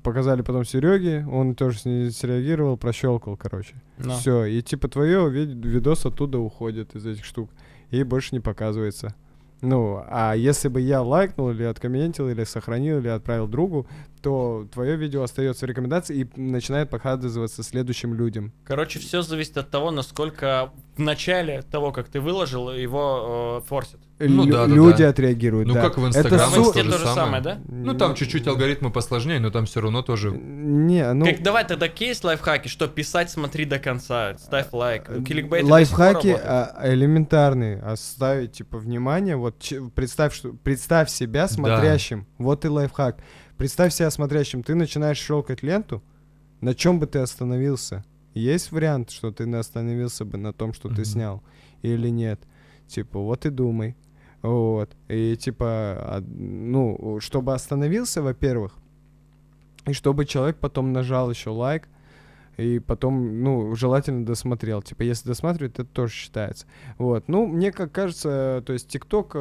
Показали потом Сереге, он тоже не среагировал, прощелкал, короче. на. Все, и типа твое видос оттуда уходит из этих штук. И больше не показывается. Ну, а если бы я лайкнул, или откомментил, или сохранил, или отправил другу, то твое видео остается в рекомендации и начинает показываться следующим людям. Короче, все зависит от того, насколько в начале того, как ты выложил, его э, форсят. Ну Лю- да, да, люди да. отреагируют. Ну, да. как в Это Инстаграме, А в су- то же самое, самое. да? Ну, там чуть-чуть алгоритмы посложнее, но там все равно тоже... Не, ну... Как, давай тогда кейс лайфхаки, что писать, смотри до конца, ставь лайк. э, Кликбейт Лайфхаки а, элементарные. Оставить, типа, внимание. Вот ч- представь, что, представь себя смотрящим. Вот и лайфхак. Представь себя смотрящим. Ты начинаешь щелкать ленту. На чем бы ты остановился? Есть вариант, что ты остановился бы на том, что ты Мгм. снял? Или нет? Типа, вот и думай. Вот. И типа, ну, чтобы остановился, во-первых, и чтобы человек потом нажал еще лайк, и потом, ну, желательно досмотрел. Типа, если досматривает, это тоже считается. Вот. Ну, мне как кажется, то есть ТикТок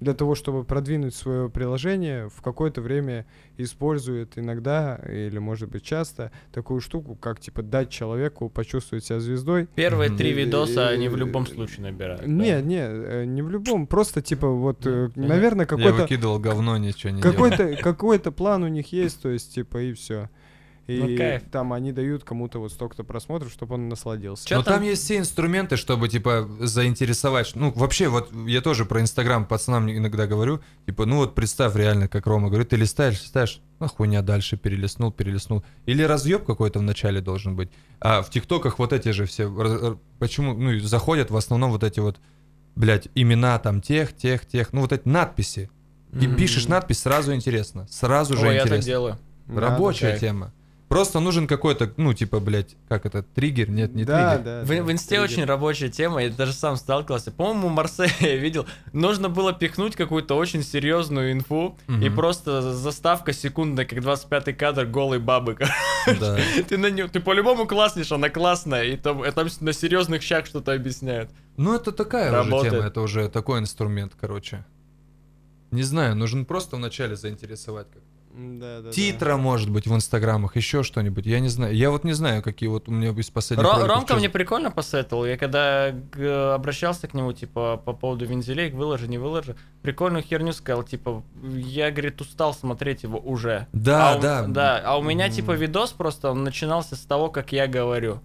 для того, чтобы продвинуть свое приложение, в какое-то время использует иногда, или, может быть, часто, такую штуку, как, типа, дать человеку почувствовать себя звездой. Первые три видоса они в Э, любом случае набирают. да. Не, не, э, не в любом, просто, типа, вот, э, наверное, Я какой-то выкидывал говно, ничего не делал. какой-то какой-то план у них есть, то есть, типа, и все. И Ну, кайф. там они дают кому-то вот столько-то просмотров, чтобы он насладился. Чё Но там? там есть все инструменты, чтобы, типа, заинтересовать. Ну, вообще, вот я тоже про Инстаграм пацанам иногда говорю. Типа, ну вот представь реально, как Рома говорит, ты листаешь, листаешь, ну хуйня дальше, перелистнул, перелистнул. Или разъеб какой-то в начале должен быть. А в ТикТоках вот эти же все, почему, ну, заходят в основном вот эти вот, блядь, имена там тех, тех, тех, ну вот эти надписи. И Мгм. пишешь надпись, сразу интересно, сразу же Ой, я так интересно. делаю. Надо. Рабочая кайф. тема. Просто нужен какой-то, ну, типа, блядь, как это, триггер? Нет, не да, триггер. да, В, да, в инсте триггер. очень рабочая тема, я даже сам сталкивался. По-моему, у Марселя <laughs> я видел, нужно было пихнуть какую-то очень серьезную инфу, и Мгм. просто заставка секундная, как 25-й кадр голой бабы. <laughs> Да. Ты на нее, ты по-любому класснешь, она классная, и там, и там на серьезных щах что-то объясняют. Ну, это такая уже Работает. тема, это уже такой инструмент, короче. Не знаю, нужен просто вначале заинтересовать как Да, да, да. Титра, может быть, в инстаграмах, еще что-нибудь. Я не знаю. Я вот не знаю, какие вот у меня из последних Ро- роликов Ромка чё- мне прикольно посоветовал. Я когда г- обращался к нему, типа, по поводу вензелей, выложи, не выложи, прикольную херню сказал, типа, я, говорит, устал смотреть его уже. Да, а у- да. Да, а у меня, типа, видос просто, он начинался с того, как я говорю.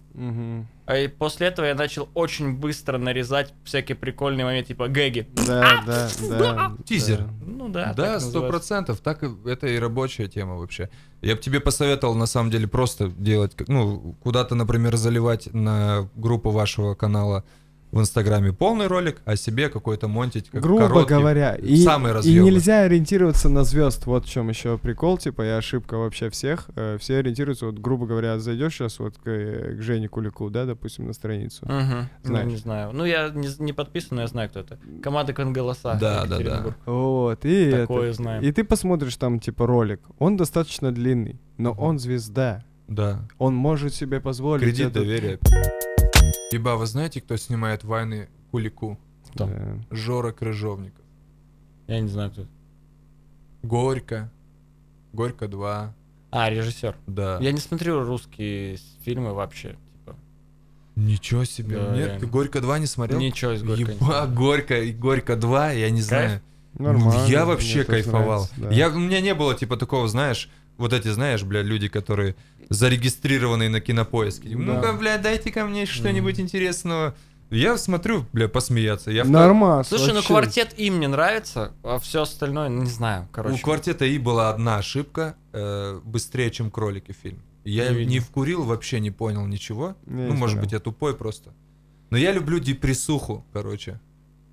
А и после этого я начал очень быстро нарезать всякие прикольные моменты, типа, гэги. Да, да, да. Тизер. да. Ну да, Да, сто процентов. Так это и рабочая тема вообще. Я бы тебе посоветовал на самом деле просто делать, ну, куда-то, например, заливать на группу вашего канала в Инстаграме полный ролик, а себе какой-то монтить как Грубо короткий, говоря, и, самый и разъёбы. нельзя ориентироваться на звезд. Вот в чем еще прикол, типа, и ошибка вообще всех. Э, все ориентируются, вот, грубо говоря, зайдешь сейчас вот к, э, к Жене Кулику, да, допустим, на страницу. Ну, Знаешь. не знаю. Ну, я не, не подписан, но я знаю, кто это. Команда Конголоса. Да, да, да. Вот, и Такое это. знаем. И ты посмотришь там, типа, ролик. Он достаточно длинный, но Мгм. он звезда. Да. Он может себе позволить. Кредит это. доверия. Ибо вы знаете, кто снимает войны Кулику? Кто? Да. Жора Крыжовников. Я не знаю, кто. Горько. Горько 2. А, режиссер. Да. Я не смотрю русские фильмы вообще. Типа. Ничего себе. Да, Нет, реально. ты Горько 2 не смотрел? Ничего из Горько Еба. Горько и Горько 2, я не знаю. Нормально. Я вообще кайфовал. нравится, да. Я, у меня не было типа такого, знаешь, вот эти, знаешь, бля, люди, которые зарегистрированные на кинопоиске. Ну-ка, бля, дайте ко мне что-нибудь интересного. Я смотрю, бля, посмеяться. Я Нормас. Слушай, ну вообще. квартет им мне нравится, а все остальное, ну, не знаю, короче. У квартета И была одна ошибка, э, быстрее, чем кролики фильм. Я Не не вкурил, вообще не понял ничего. Я ну, не может смотрел. быть, я тупой просто. Но я люблю депрессуху, короче.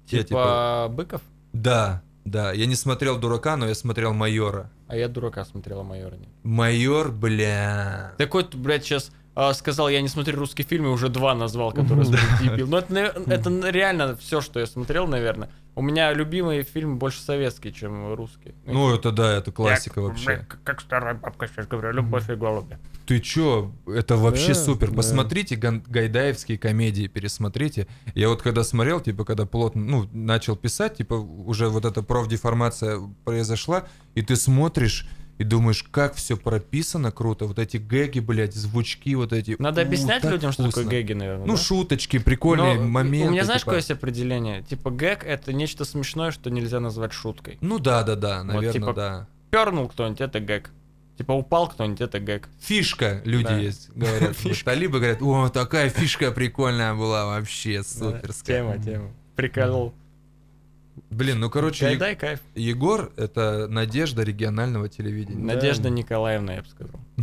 Я, Типа Быков? Да, да. Я не смотрел дурака, но я смотрел майора. А я дурака смотрела майора. нет. Майор, бля. Такой, ты, блядь, сейчас сказал, я не смотрю русские фильмы, уже два назвал, которые смотрю, дебил. Ну, это, это реально все, что я смотрел, наверное. У меня любимые фильмы больше советские, чем русские. Ну, это да, это классика Я, вообще. как- Как старая бабка сейчас говорю, любовь и голуби. Ты чё? Это вообще Да, супер. да. Посмотрите ган- гайдаевские комедии, пересмотрите. Я вот когда смотрел, типа, когда плотно, ну, начал писать, типа, уже вот эта профдеформация произошла, и ты смотришь и думаешь, как все прописано круто. Вот эти гэги, блядь, звучки вот эти. Надо У, объяснять людям, что такое вкусно. гэги, наверное. Ну, да? шуточки, прикольные Но моменты. У меня знаешь, типа. какое есть определение? Типа гэг это нечто смешное, что нельзя назвать шуткой. Ну да, да, да, наверное, типа, да. Пернул кто-нибудь, это гэг. Типа упал кто-нибудь, это гэг. Фишка, люди Да. есть, говорят. <laughs> Фишка. Талибы говорят, о, такая фишка прикольная была вообще, суперская. Тема, тема. Прикол. Блин, ну короче, Е- дай кайф. Егор это надежда регионального телевидения. Надежда Николаевна, я бы сказал. <laughs>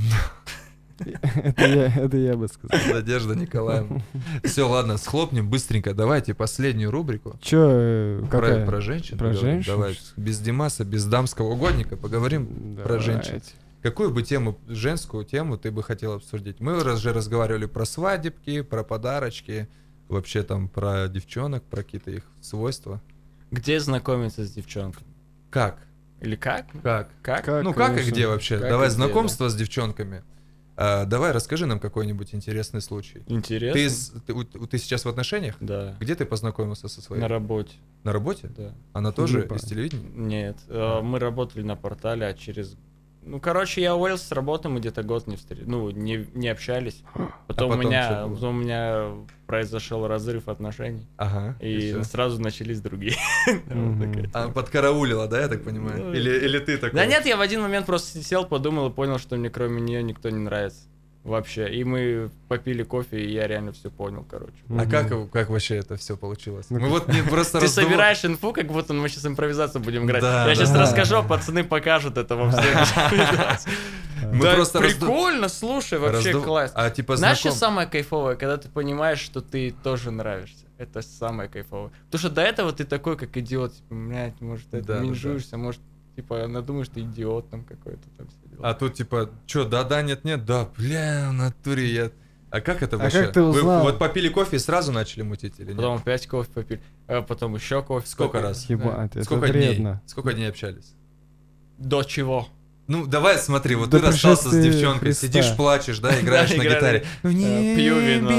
Это я, это я бы сказал. Надежда Николаевна. Все, ладно, схлопнем быстренько. Давайте последнюю рубрику. Чё, э, Про, какая? про женщин. Про поговорим. женщин? Давай. Без Димаса, без дамского угодника поговорим про женщин. Давайте. Какую бы тему, женскую тему ты бы хотел обсудить? Мы раз же разговаривали про свадебки, про подарочки, вообще там про девчонок, про какие-то их свойства. Где знакомиться с девчонкой? Как? Или как? Как? Как? Как, ну как и где вообще? Как давай и где, знакомство с девчонками. А, давай расскажи нам какой-нибудь интересный случай. Интересно? Ты, ты, ты сейчас в отношениях? Да. Где ты познакомился со своей? На работе, На работе? да. Она тоже Ебать. из телевидения? Нет, э, мы работали на портале, а через... Ну, короче, я уволился с работы, мы где-то год не встр... ну, не, не общались. Потом, А потом у меня, потом у меня произошел разрыв отношений, Ага. и всё. сразу начались другие. <laughs> А подкараулила, да, я так понимаю? Ну, Или, или ты такой? Да нет, я в один момент просто сел, подумал и понял, что мне кроме нее никто не нравится. Вообще. И мы попили кофе, и я реально все понял, короче. А как, как вообще это все получилось? Ну, Мы вот не просто Ты собираешь инфу, как будто мы сейчас импровизацию будем играть. Да, я сейчас да. расскажу, а пацаны покажут это вам в следующем видосе. Мы Да, просто разду- прикольно, слушай, вообще разду- класс. А типа Знаешь, что знаком- самое кайфовое, когда ты понимаешь, что ты тоже нравишься? Это самое кайфовое. Потому что до этого ты такой, как идиот, типа, блядь, может, это Да, да, менжуешься, может, типа, надумаешь, ты идиот там какой-то там все дела. А тут типа, чё, да-да, нет-нет, да, бля, в натуре я... А как это А вообще? как ты Вы узнал? вот попили кофе и сразу начали мутить или нет? Потом опять кофе попили, а потом еще кофе. Сколько попили. раз? Да. Ебать, это Сколько дней? вредно. Сколько дней общались? До чего? Ну, давай, смотри, вот До ты расстался с девчонкой, Христа. сидишь, плачешь, да, <laughs> играешь Да, на гитаре. Э, пью вино.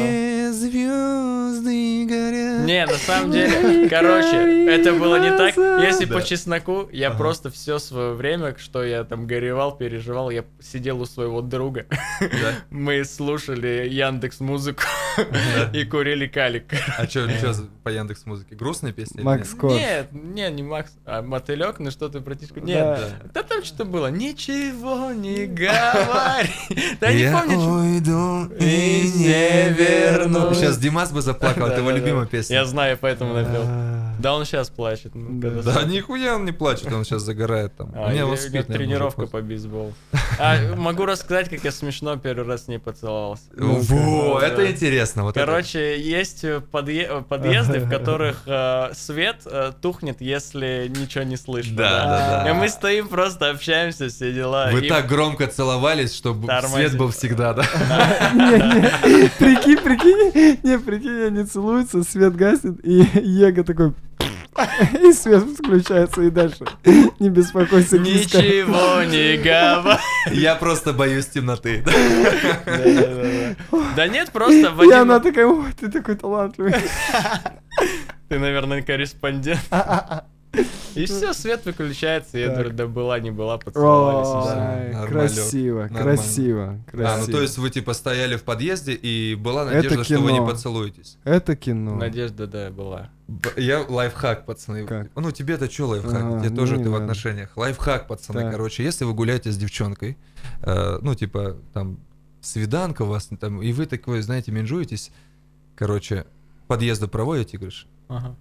Звезды горят. Не, на самом деле, короче, это было не так. Если Да. по чесноку, я Ага. просто все свое время, что я там горевал, переживал, я сидел у своего друга. Да? <laughs> Мы слушали Яндекс Музыку Да. <laughs> и курили калик. А за- по Яндекс музыке? Грустные песни? или Макс нет? Корж. Нет, не, не Макс, а мотылек, ну что ты про тишку? Да. Нет, да там что было? Ничего не говори. Да не Я помню. уйду и не вернусь. Сейчас Димас бы заплакал, это его любимая песня. Я знаю, поэтому напел. Да он сейчас плачет. ну, Да. нихуя он не плачет, он сейчас загорает там. А, у наверное, тренировка по бейсболу. А, могу рассказать, как я смешно первый раз с ней поцеловался. Во, Да. это интересно. Короче, есть э, в <laughs> которых э, свет э, тухнет, если ничего не слышно. Да, да, да. И мы стоим, просто общаемся, все дела. Вы И- так громко целовались, чтобы Тормозит. свет был всегда, да? Не-не, <laughs> прикинь, прикинь, не, прикинь, они целуются, свет гаснет, и Его такой... <laughs> И свет включается, и дальше. Не беспокойся, киска. Ничего не говори. Я просто боюсь темноты. Да нет, просто И она такая, ой, ты такой талантливый. <laughs> Ты, наверное, корреспондент. И все, свет выключается, и я Так. говорю, да была, не была, поцеловались. красиво, нормально. красиво, А, ну красиво. то есть вы типа стояли в подъезде, и была надежда, что вы не поцелуетесь. Это кино. Надежда, да, была. Я лайфхак, пацаны. Как? Ну, тебе-то что лайфхак? Ага, Тебе тоже не ты в отношениях. Лайфхак, пацаны. Так. Короче, если вы гуляете с девчонкой, э, ну, типа, там, свиданка у вас, там, и вы такой, знаете, менжуетесь, короче, к подъезду проводите, говоришь, Ага.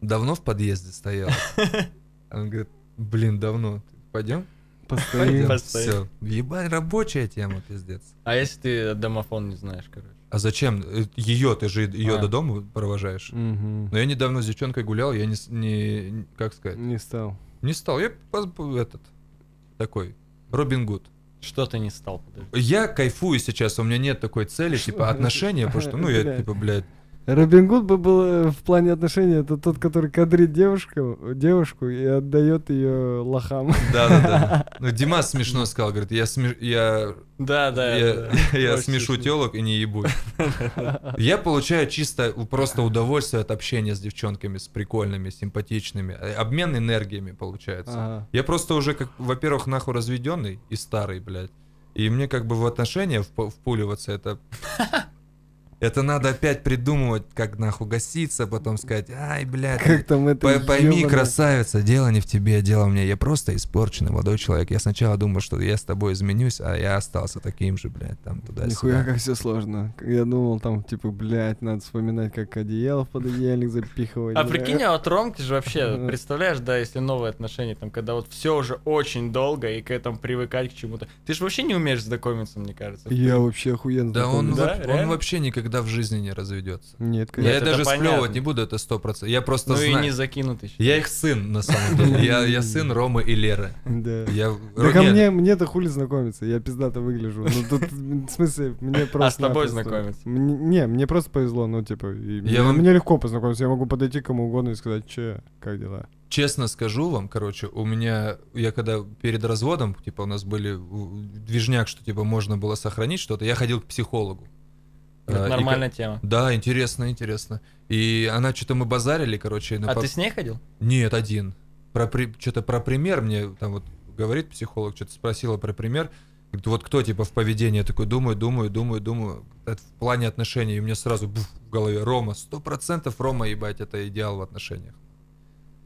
Давно в подъезде стоял? <laughs> Он говорит, блин, давно. Пойдем? Постоим. Все. Ебать, рабочая тема, пиздец. А если ты домофон не знаешь, короче? А зачем? Ее, ты же ее А. до дома провожаешь. Мгм. Но я недавно с девчонкой гулял, я не, не как сказать, Не стал. не стал. Я этот такой Робин Гуд. Что ты не стал, подожди. Я кайфую сейчас, у меня нет такой цели, типа отношения, потому что, ну, я <laughs> типа, блядь, Робин Гуд бы был э, в плане отношений, это тот, который кадрит девушку, девушку и отдает ее лохам. да-да-да. <laughs> Ну, Димас смешно сказал, говорит, я, смеш- я, Да, да. я, да. <laughs> я смешу телок и не ебу. <laughs> Я получаю чисто просто удовольствие от общения с девчонками, с прикольными, симпатичными. Э, Обмен энергиями получается. Ага. Я просто уже, как, во-первых, нахуй разведенный и старый, блядь. И мне как бы в отношения вп- впуливаться, это... Это надо опять придумывать, как нахуй гаситься, потом сказать, ай, блядь, Как там это П- Пойми, ёбаное- красавица, дело не в тебе, дело в мне. Я просто испорченный молодой человек. Я сначала думал, что я с тобой изменюсь, а я остался таким же, блядь, там Нихуя туда-сюда. как все сложно. Я думал, там, типа, блядь, надо вспоминать, как одеяло в пододеяльник запихивать. А прикинь, а вот Ромки же вообще, представляешь, да, если новые отношения, там, когда вот все уже очень долго и к этому привыкать к чему-то. Ты же вообще не умеешь знакомиться, мне кажется. Я вообще охуенно Да он, знакомлюсь. Да, воп- он вообще никогда в жизни не разведется. Нет, Я конечно. это даже понятно. сплевывать не буду, это сто процентов. Я просто Ну и знаю. не закинутый. Я их сын, на самом деле. Я, я сын <laughs> Ромы и Леры. Да. Я... Так Ро- а нет, мне, мне-то хули знакомиться, я пиздато выгляжу. Ну тут, в смысле, мне просто... А с тобой знакомиться? Не, мне просто повезло, ну типа, и мне, вам- мне легко познакомиться, я могу подойти к кому угодно и сказать, че, как дела? Честно скажу вам, короче, у меня, я когда перед разводом, типа у нас были движняк, что типа можно было сохранить что-то, я ходил к психологу. А, Это и нормальная тема. ко- Да, интересно, интересно. И она что-то мы базарили, короче. на А по- ты с ней ходил? Нет, один. Про что-то про пример мне там вот говорит психолог, что-то спросила про пример. Говорит, вот кто типа в поведении? Я такой думаю, думаю, думаю, думаю. Это в плане отношений. И мне сразу буф, в голове Рома. Сто процентов Рома, ебать, это идеал в отношениях.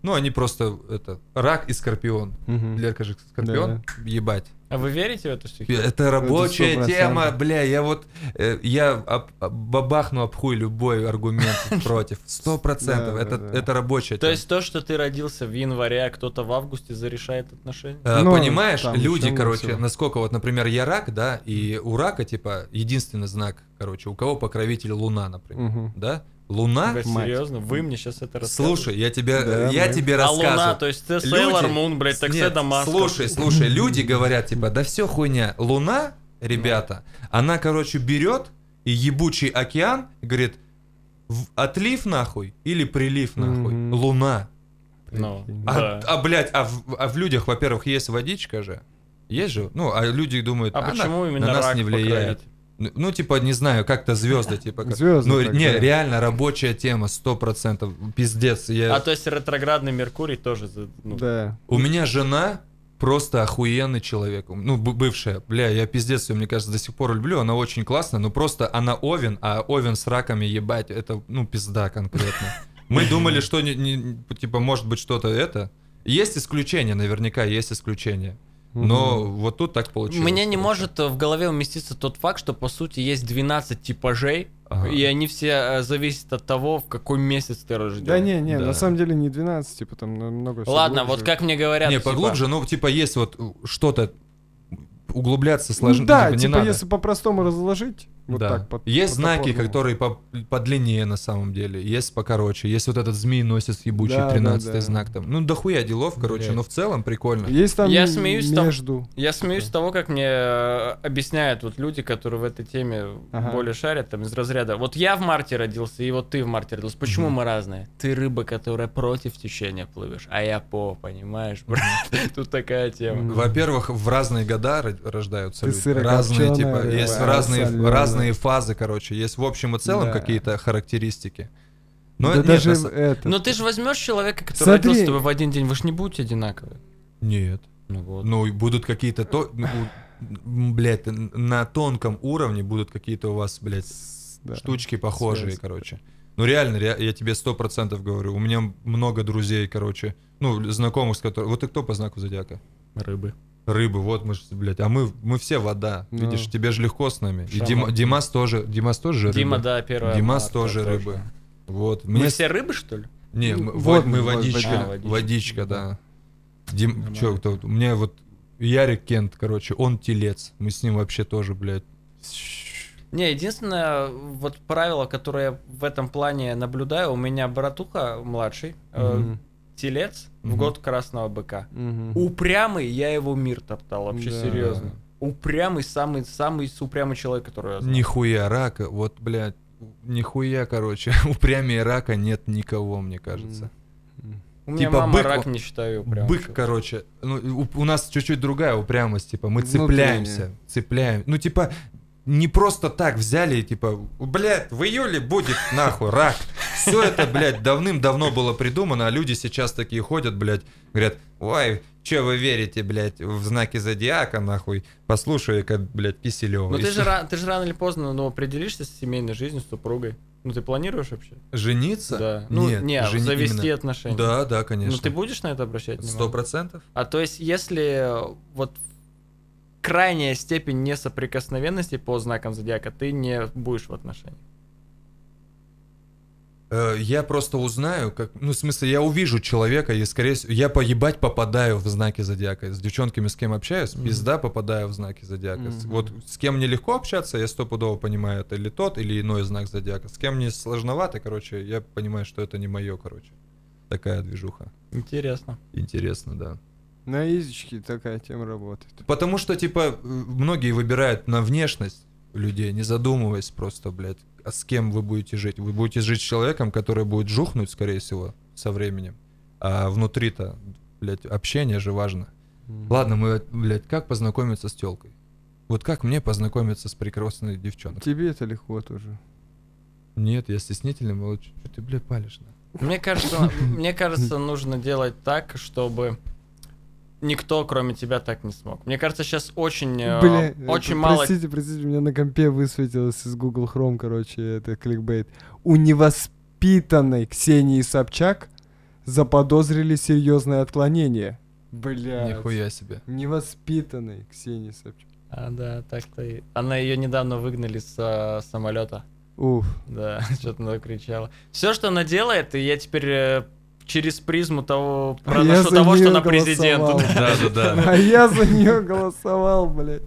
Ну, они просто, это, рак и скорпион. Лерка же скорпион, ебать. А вы верите в эту стихию? Это рабочая 100%. тема, бля, я вот, э, я об- об- бабахну об хуй любой аргумент <laughs> против. Сто процентов, Да, это, да, да. это рабочая То тема. есть то, что ты родился в январе, а кто-то в августе зарешает отношения? Э, Ну, Понимаешь, люди, короче, всего. насколько вот, например, я рак, да, и у рака, типа, единственный знак, короче, у кого покровитель Луна, например, да? Луна? Блядь, мать. серьезно? Вы мне сейчас это рассказываете? Слушай, я тебе, Да, я мы. тебе а рассказываю. Луна, то есть ты Люди- Сейлор Мун, блядь, так Нет, маска. Слушай, слушай, люди говорят, типа, да все хуйня. Луна, ребята, она, короче, берет и ебучий океан, говорит, отлив нахуй или прилив нахуй. Мгм. Луна. Ну, Прикинь. А, да. а, блядь, а в, а в людях, во-первых, есть водичка же. Есть же? Ну, а люди думают, А она почему именно на нас рак не влияет. покровитель? Ну, типа, не знаю, как-то звезды, типа. как- Звезды Ну, так, не, да. реально рабочая тема, сто процентов. Пиздец. Я... А то есть ретроградный Меркурий тоже... ну, Да. У меня жена просто охуенный человек. Ну, бывшая. Бля, я пиздец ее, мне кажется, до сих пор люблю. Она очень классная, но просто она Овен, а Овен с раками, ебать, это, ну, пизда конкретно. Мы думали, что, не- не- типа, может быть, что-то это. Есть исключения, наверняка есть исключения. Но вот тут так получилось. Мне не может э, в голове уместиться тот факт, что по сути есть 12 типажей, Ага. и они все э, зависят от того, в какой месяц ты рожден. Да не, не, Да. на самом деле не 12, типа там намного всё Ладно, глубже. вот как мне говорят, Не, типа, поглубже, ну, типа, есть вот что-то углубляться сложно. Ну, да, типа, типа, не надо. если по-простому разложить, Вот да. так, по- есть по знаки, топорному. которые по, подлиннее на самом деле, есть покороче, есть вот этот змей носит ебучий Да, да, 13 да. знак там. Ну, дохуя делов, короче, Блядь. но в целом прикольно. Есть там Я смеюсь там- между. Я смеюсь с того, как мне э, объясняют вот люди, которые в этой теме Ага. более шарят, там, из разряда. Вот я в марте родился, и вот ты в марте родился. Почему Мгм. мы разные? Ты рыба, которая против течения плывешь, а я по, понимаешь, брат? <laughs> Тут такая тема. Во-первых, в разные года ро- рождаются люди. Разные, типа, есть разные, солёная. Разные фазы, короче. Есть в общем и целом Да. какие-то характеристики. Но да нет, даже на это. Но ты же возьмешь человека, который Смотри. родился с тобой в один день, вы же не будете одинаковые. Нет. Ну вот. Ну, и будут какие-то то... ну, Блядь, н- на тонком уровне будут какие-то у вас, блядь, Да. штучки похожие, Связь. короче. Ну реально, ре- я тебе сто процентов говорю. У меня много друзей, короче, ну, знакомых, с которыми... Вот ты кто по знаку зодиака? Рыбы. Рыбы, вот мы, ж, блядь, а мы, мы все вода. Ну. Видишь, тебе же легко с нами. И Шаман. Дима, Димас тоже, Димас тоже рыба. Дима, да, первая. Димас марта тоже рыбы. Вот. Мы Мне все рыбы, что ли? Не, мы, Вот во- мы водичка. водичка. А, водичка. водичка, да. Дим, Нормально. чё, кто, у меня вот Ярик Кент, короче, он телец. Мы с ним вообще тоже, блядь. Не, единственное, вот правило, которое я в этом плане наблюдаю, у меня братуха младший, э, Телец в Мгм. год красного быка. Мгм. Упрямый, я его мир топтал, вообще Да. серьезно. Упрямый, самый, самый упрямый человек, который я знаю. Нихуя рака, вот, блядь, нихуя, короче, <laughs> упрямее рака нет никого, мне кажется. М. У меня типа мама бык, рак не считаю упрямым. Бык, человеком. короче, ну, у, у нас чуть-чуть другая упрямость, типа, мы Внутренняя. цепляемся, цепляем. Ну, типа, не просто так взяли, типа, блядь, в июле будет нахуй рак. Все это, блядь, давным-давно было придумано, а люди сейчас такие ходят, блядь, говорят, ой, че вы верите, блядь, в знаки зодиака, нахуй, послушай-ка, блядь, Киселева. Ну ты же, ты же рано или поздно ну, определишься с семейной жизнью, с супругой. Ну ты планируешь вообще? Жениться? Да. Ну, Нет, не, жени- завести именно- отношения. Да, да, конечно. Ну ты будешь на это обращать внимание? Сто процентов? А то есть, если вот крайняя степень несоприкосновенности по знакам зодиака, ты не будешь в отношениях. Э, Я просто узнаю, как, ну, в смысле, я увижу человека, и, скорее всего, я поебать попадаю в знаки зодиака. С девчонками, с кем общаюсь, Мгм. пизда попадаю в знаки зодиака. Мгм. Вот с кем мне легко общаться, я стопудово понимаю, это или тот, или иной знак зодиака. С кем мне сложновато, короче, я понимаю, что это не мое, короче. Такая движуха. Интересно. Интересно, да. На язычке такая тема работает. Потому что, типа, многие выбирают на внешность людей, не задумываясь просто, блядь, а с кем вы будете жить. Вы будете жить с человеком, который будет жухнуть, скорее всего, со временем. А внутри-то, блядь, общение же важно. Мгм. Ладно, мы, блядь, как познакомиться с телкой? Вот как мне познакомиться с прекрасной девчонкой? Тебе это легко тоже. Нет, я стеснительный, молчу. Что ты, блядь, палишь? на? Мне кажется, мне кажется, нужно делать так, чтобы никто, кроме тебя, так не смог. Мне кажется, сейчас очень, э, Бля, очень это- мало. Простите, простите, у меня на компе высветилось из Google Chrome, короче, это кликбейт. У невоспитанной Ксении Собчак заподозрили серьезное отклонение. Бля. Нихуя себе. Невоспитанной Ксении Собчак. А, да, так-то и. Она ее недавно выгнали с а, самолета. Уф. Да, <laughs> что-то она кричала. Все, что она делает, и я теперь э, через призму того А я того, что она президент. голосовал. Да-да-да. <laughs> А я за нее голосовал, блядь.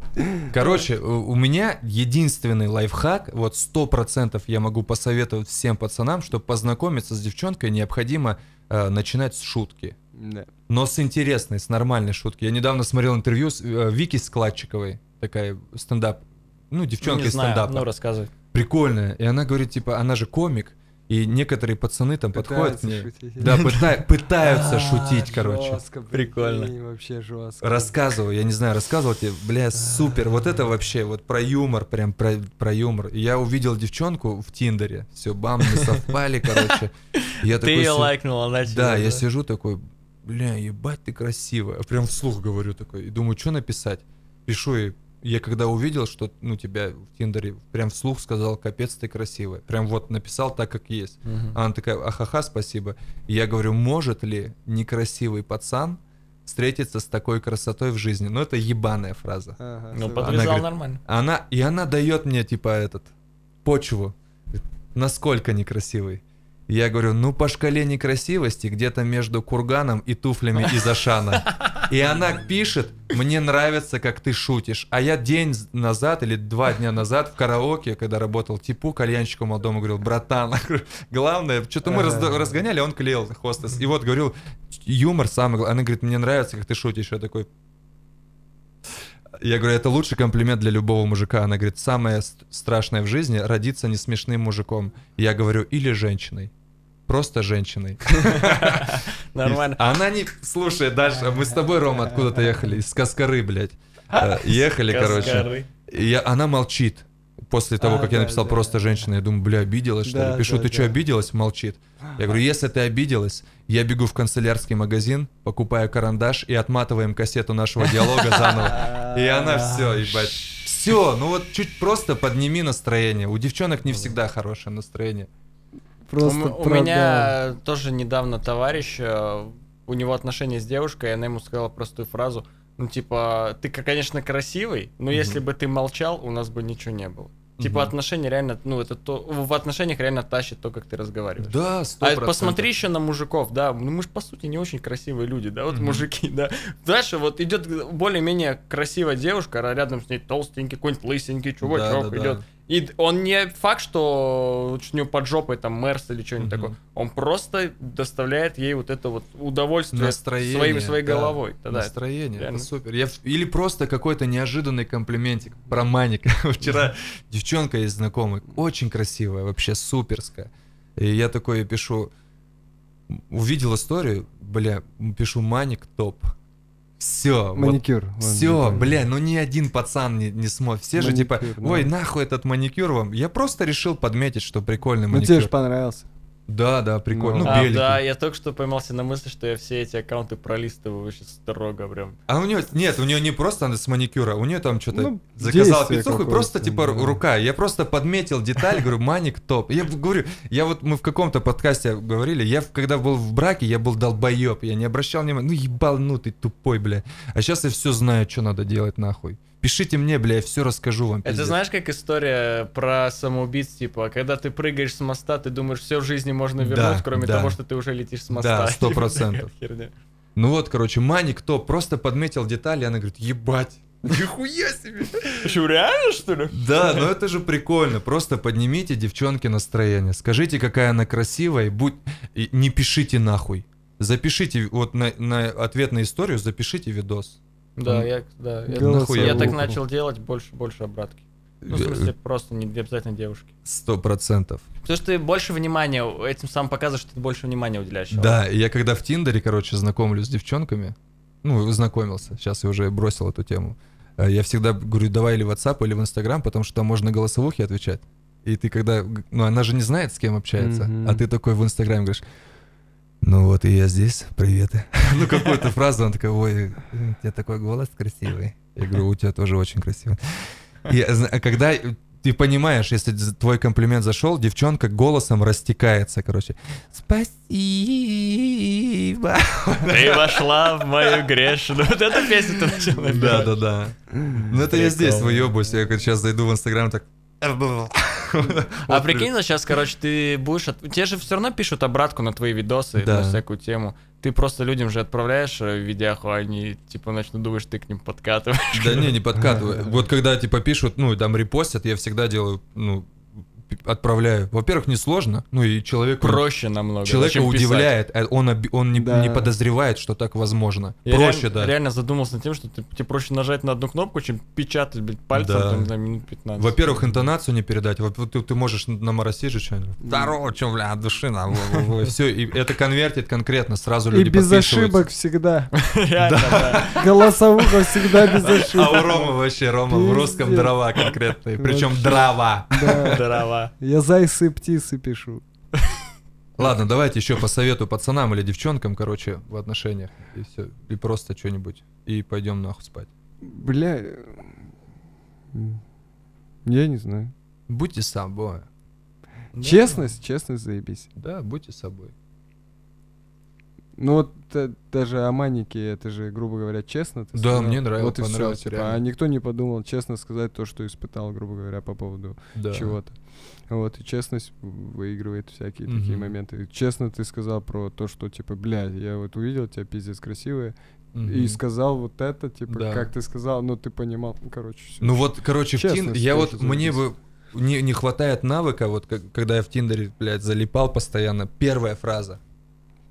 Короче, у меня единственный лайфхак, вот сто процентов я могу посоветовать всем пацанам, чтобы познакомиться с девчонкой, необходимо э, начинать с шутки. Да. Но с интересной, с нормальной шутки. Я недавно смотрел интервью с э, Вики Складчиковой, такая стендап, ну, девчонка Не из знаю, стендапа. ну рассказывай. Прикольная. И она говорит, типа, она же комик, и некоторые пацаны там подходят к Пытаются ней. шутить. Да, пыта- пытаются <laughs> А, шутить, короче. Прикольно. Вообще жестко. Рассказывал, я не знаю, рассказывал тебе, бля, супер, вот это вообще, вот про юмор, прям про, про юмор. Я увидел девчонку в Тиндере, все, бам, мы совпали, короче. <laughs> Я Ты такой ее лайкнул, она тебя, Да, я сижу такой, бля, ебать ты красивая. Прям вслух говорю такой, и думаю, что написать. Пишу ей, я когда увидел, что, ну, тебя в Тиндере, прям вслух сказал, капец ты красивая. Прям вот написал так, как есть. А Она такая, ахаха, спасибо. И я говорю, может ли некрасивый пацан встретиться с такой красотой в жизни? Ну, это ебаная фраза. Ага, Ну, согласен. подвязал говорит, нормально. Она, и она дает мне, типа, этот, почву. Насколько некрасивый? Я говорю, ну, по шкале некрасивости где-то между курганом и туфлями из Ашана. И она пишет, мне нравится, как ты шутишь. А я день назад или два дня назад в караоке, когда работал, типу кальянщику молодому говорил, братан, главное, что-то мы раз- разгоняли, а он клеил хостес. И вот говорил, юмор самый главный. Она говорит, мне нравится, как ты шутишь. Я такой, я говорю, это лучший комплимент для любого мужика. Она говорит, самое ст- страшное в жизни родиться не смешным мужиком. Я говорю, или женщиной. Просто женщиной. <laughs> Нормально. Она не... Слушай, дальше, мы с тобой, Рома, откуда-то ехали? Из Каскары, блядь. Э, Ехали, короче. Она молчит. После того, А, как я да, написал да. просто женщина, я думаю, бля, обиделась, что Да, ли? Пишу, да, ты что, да. обиделась? Молчит. Я говорю, если ты обиделась, я бегу в канцелярский магазин, покупаю карандаш и отматываем кассету нашего диалога заново. И она <laughs> все, ебать. Все, ну вот чуть просто подними настроение. У девчонок не всегда хорошее настроение. Просто у, у меня тоже недавно товарищ, э, у него отношения с девушкой, и она ему сказала простую фразу, ну типа, ты, конечно, красивый, но если бы ты молчал, у нас бы ничего не было. Типа Мгм. отношения реально, ну это то, в отношениях реально тащит то, как ты разговариваешь. Да, сто А процентов. посмотри еще на мужиков, да, ну мы же по сути не очень красивые люди, да, вот Мгм. мужики, <laughs> да. Дальше вот идет более-менее красивая девушка, а рядом с ней толстенький, какой-нибудь лысенький чувачок Да-да-да. идет. И он не факт, что у него под жопой там Мерс или что-нибудь Мгм. такое. Он просто доставляет ей вот это вот удовольствие Настроение. своим, своей да. головой. Да, да. Настроение, реально. это супер. Я, или просто какой-то неожиданный комплиментик про маника. <laughs> Вчера девчонка есть знакомая, очень красивая, вообще суперская. И я такой пишу, увидел историю, бля, пишу маник топ. Все, Маникюр. вон, все, бля, ну ни один пацан не, не смог. Все же типа, Маникюр, да. ой, нахуй этот маникюр вам. Я просто решил подметить, что прикольный Ну тебе же маникюр. понравился. Да, да, прикольно. Ну, А, беленький. да, я только что поймался на мысли, что я все эти аккаунты пролистываю очень строго прям. А у нее нет, у нее не просто она с маникюра, у нее там что-то Ну, заказала действие пиццуху и просто типа да. ру- рука. Я просто подметил деталь, говорю, маник топ. Я говорю, я вот мы в каком-то подкасте говорили, я когда был в браке, я был долбоеб, я не обращал внимания, ну ебал, ну ты тупой, бля. А сейчас я все знаю, что надо делать нахуй. Пишите мне, бля, я все расскажу вам. Это пиздец. знаешь, как история про самоубийц, типа, когда ты прыгаешь с моста, ты думаешь, все в жизни можно вернуть, Да, кроме да. того, что ты уже летишь с моста. Да, сто <laughs> процентов. Ну вот, короче, маник топ, просто подметил детали, она говорит, ебать. <laughs> Нихуя себе! Что, реально, что ли? Да, ну это же прикольно. Просто поднимите девчонке настроение. Скажите, какая она красивая, будь... и не пишите нахуй. Запишите, вот на, на ответ на историю запишите видос. Да, я, да, я, я так начал делать больше, больше обратки. Ну, в смысле, просто не обязательно девушки. Сто процентов. Потому что ты больше внимания, этим сам показываешь, что ты больше внимания уделяешь. человеку. Да, и я когда в Тиндере, короче, знакомлюсь с девчонками, ну, знакомился, сейчас я уже бросил эту тему, э, я всегда говорю, давай или в WhatsApp, или в Instagram, потому что там можно голосовухи отвечать. И ты когда, ну, она же не знает, с кем общается, Мгм. а ты такой в Инстаграме говоришь, ну вот и я здесь, приветы. <laughs> Ну, какую-то фразу, он такой, ой, у тебя такой голос красивый. Я говорю, у тебя тоже очень красивый. И когда ты понимаешь, если твой комплимент зашел, девчонка голосом растекается, короче. Спасибо. Ты вошла в мою грешную. Вот эту песню ты начал Да, да, да. Ну это я здесь выебусь. Я сейчас зайду в Инстаграм так. <laughs> А прикинь, сейчас, короче, ты будешь... Тебе же все равно пишут обратку на твои видосы, на всякую тему. Ты просто людям же отправляешь э, видяху, а они, типа, начнут думать, что ты к ним подкатываешь. Да не, не <laughs> подкатывай. <laughs> Вот когда типа пишут, ну, там репостят, я всегда делаю, ну, отправляю. Во-первых, несложно, ну и человеку... Проще намного. Человека Зачем писать? удивляет, а он, он не, Да. не подозревает, что так возможно. Я Проще, реально, да. реально задумался над тем, что ты, тебе проще нажать на одну кнопку, чем печатать, блядь, пальцем Да. там, на минут 15. Во-первых, интонацию не передать. Вот ты, ты можешь наморосить же что-нибудь. Здорово, чё, бля, от души на. Все, и это конвертит конкретно, сразу И люди без подписываются. ошибок всегда. <laughs> Голосовуха всегда без А у ошибок. Ромы вообще, Рома в русском дрова конкретные. Причем Вообще. дрова. Да. Я зайцы и птицы пишу. Ладно, давайте еще по совету пацанам или девчонкам, короче, в отношениях. И все. И просто что-нибудь. И пойдем нахуй спать. Бля. Я не знаю. Будьте собой. Честность, честность заебись. Да, будьте собой. Ну вот э, даже о Манике, это же, грубо говоря, честно. ты Да, сказал. мне нравилось, Вот и понравилось, типа, реально. а никто не подумал честно сказать то, что испытал, грубо говоря, по поводу Да. чего-то. Вот, и честность выигрывает всякие такие Мгм. моменты. И Честно ты сказал про то, что, типа, блядь, я вот увидел тебя, пиздец, красивая, и Мгм. сказал вот это, типа, Да. как ты сказал, ну, ты понимал, ну, короче, всё. Ну вот, короче, в Тин... Я вот, мне бы не, не хватает навыка, вот как- когда я в Тиндере, блядь, залипал постоянно, первая фраза,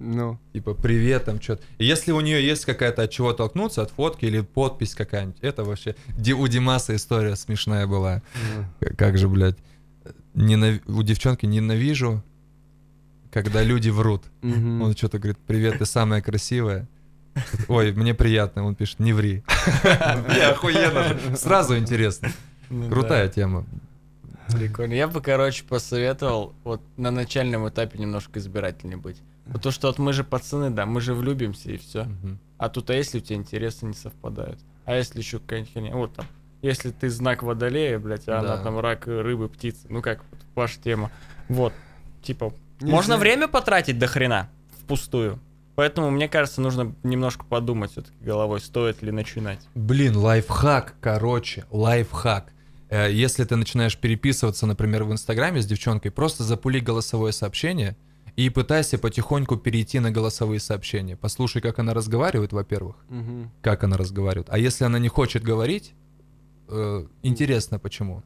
Ну, типа, привет, там, что-то. Если у нее есть какая-то от чего толкнуться, от фотки или подпись какая-нибудь, это вообще... Ди- у Димаса история смешная была. К- Как же, блядь, ненав- у девчонки ненавижу, когда люди врут. Он что-то говорит, привет, ты самая красивая. Ой, мне приятно. Он пишет, не ври. <laughs> Бля, охуенно. Сразу интересно. Ну Крутая тема. Прикольно. Я бы, короче, посоветовал вот на начальном этапе немножко избирательнее быть. Потому что вот мы же пацаны, да, мы же влюбимся и все. А тут, а если у тебя интересы не совпадают? А если еще какая-нибудь херня? Вот там, если ты знак водолея, блядь, а она Да. там рак, рыбы, птицы. Ну как, ваша тема. Вот, типа, Нельзя- можно время потратить до хрена впустую. Поэтому, мне кажется, нужно немножко подумать все-таки головой, стоит ли начинать. Блин, лайфхак, короче, лайфхак. Э, Если ты начинаешь переписываться, например, в Инстаграме с девчонкой, просто запули голосовое сообщение и пытайся потихоньку перейти на голосовые сообщения. Послушай, как она разговаривает, во-первых, Мгм. как она разговаривает. А если она не хочет говорить, э, интересно почему.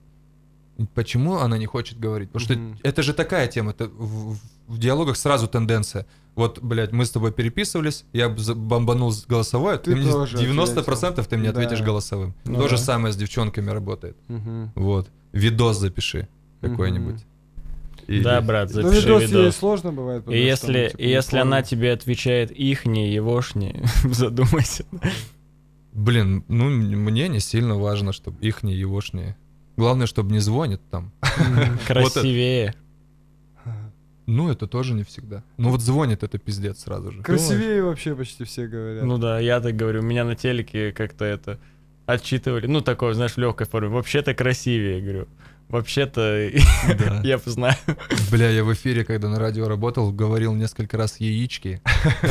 Почему она не хочет говорить? Потому что это же такая тема, это в, в- в диалогах сразу тенденция. Вот, блядь, мы с тобой переписывались, я бомбанул голосовой, а ты, Ты мне тоже 90% ты мне Да. ответишь голосовым. Ну То же да. самое с девчонками работает. Мгм. Вот. Видос запиши какой-нибудь. Или- Да, брат, Ну, запиши видос видос. ей сложно бывает. И потому что, если, ну, типа, и если она тебе отвечает ихни, егошни, <laughs> задумайся. Блин, ну мне не сильно важно, чтобы их не егошние. Главное, чтобы не звонит там. <laughs> Красивее. Ну, это тоже не всегда. Ну вот звонит, это пиздец сразу же. Красивее вообще почти все говорят. Ну да, я так говорю. Меня на телеке как-то это отчитывали. Ну, такое, знаешь, в легкой форме. Вообще-то красивее, говорю. Вообще-то Да. <laughs> я знаю. Бля, я в эфире, когда на радио работал, говорил несколько раз яички.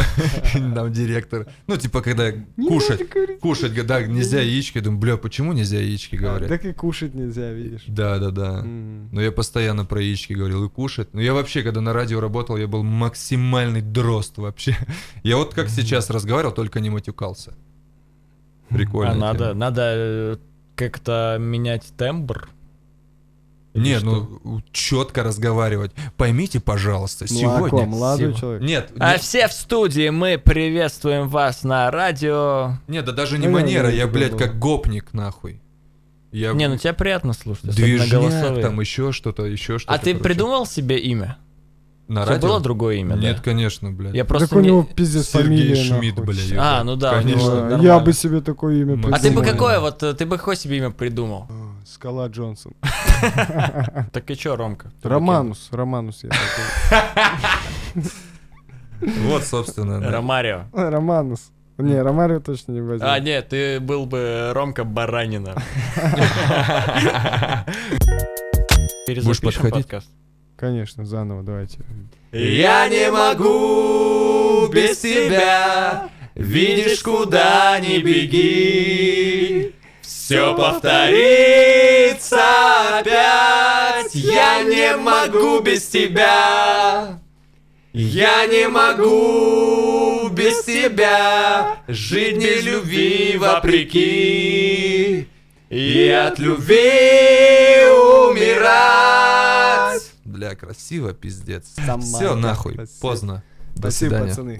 <laughs> Нам директор. Ну, типа, когда кушать, кушать, да, нельзя яички. Думаю, бля, почему нельзя яички А, говорят? Так и кушать нельзя, видишь. Да, да, да. Но я постоянно про яички говорил и кушать. Но я вообще, когда на радио работал, я был максимальный дрозд вообще. Я вот как сейчас разговаривал, только не матюкался. Прикольно. А надо, надо э, как-то менять тембр. Или Не, что? ну четко разговаривать. Поймите, пожалуйста, Молоко, сегодня. молодой человек. Нет, А нет, все в студии, мы приветствуем вас на радио. нет, да даже не Ну, я манера, я, виду, блядь, ну. как гопник, нахуй. Я Не, ну тебя приятно слушать, движняк, там еще что-то, еще что-то. А ты короче. придумал себе имя? На радио? было другое имя, Нет, да? конечно, блядь. Я просто Так у не- него пиздец Сергей фамилия, Шмидт, нахуй. блядь. А, ну да, у Конечно. нормально. Я бы себе такое имя А А ты бы придумал. какое вот, э, ты бы какое себе имя придумал? Скала Джонсон. <laughs> Так и чё, Ромка? Романус, Романус я такой. <laughs> Вот, собственно. да. Ромарио. Романус. Не, Ромарио точно не возьму. А, нет, ты был бы Ромка Баранина. <laughs> Перезапишем подходить? подкаст. Конечно, заново, давайте. Я не могу без тебя, видишь, куда ни беги. Все повторится опять, я не могу без тебя. Я не могу без тебя жить без любви вопреки и от любви умирать. Бля, красиво, пиздец. Сама Все, нахуй, Спасибо. поздно. До Спасибо, свидания. пацаны.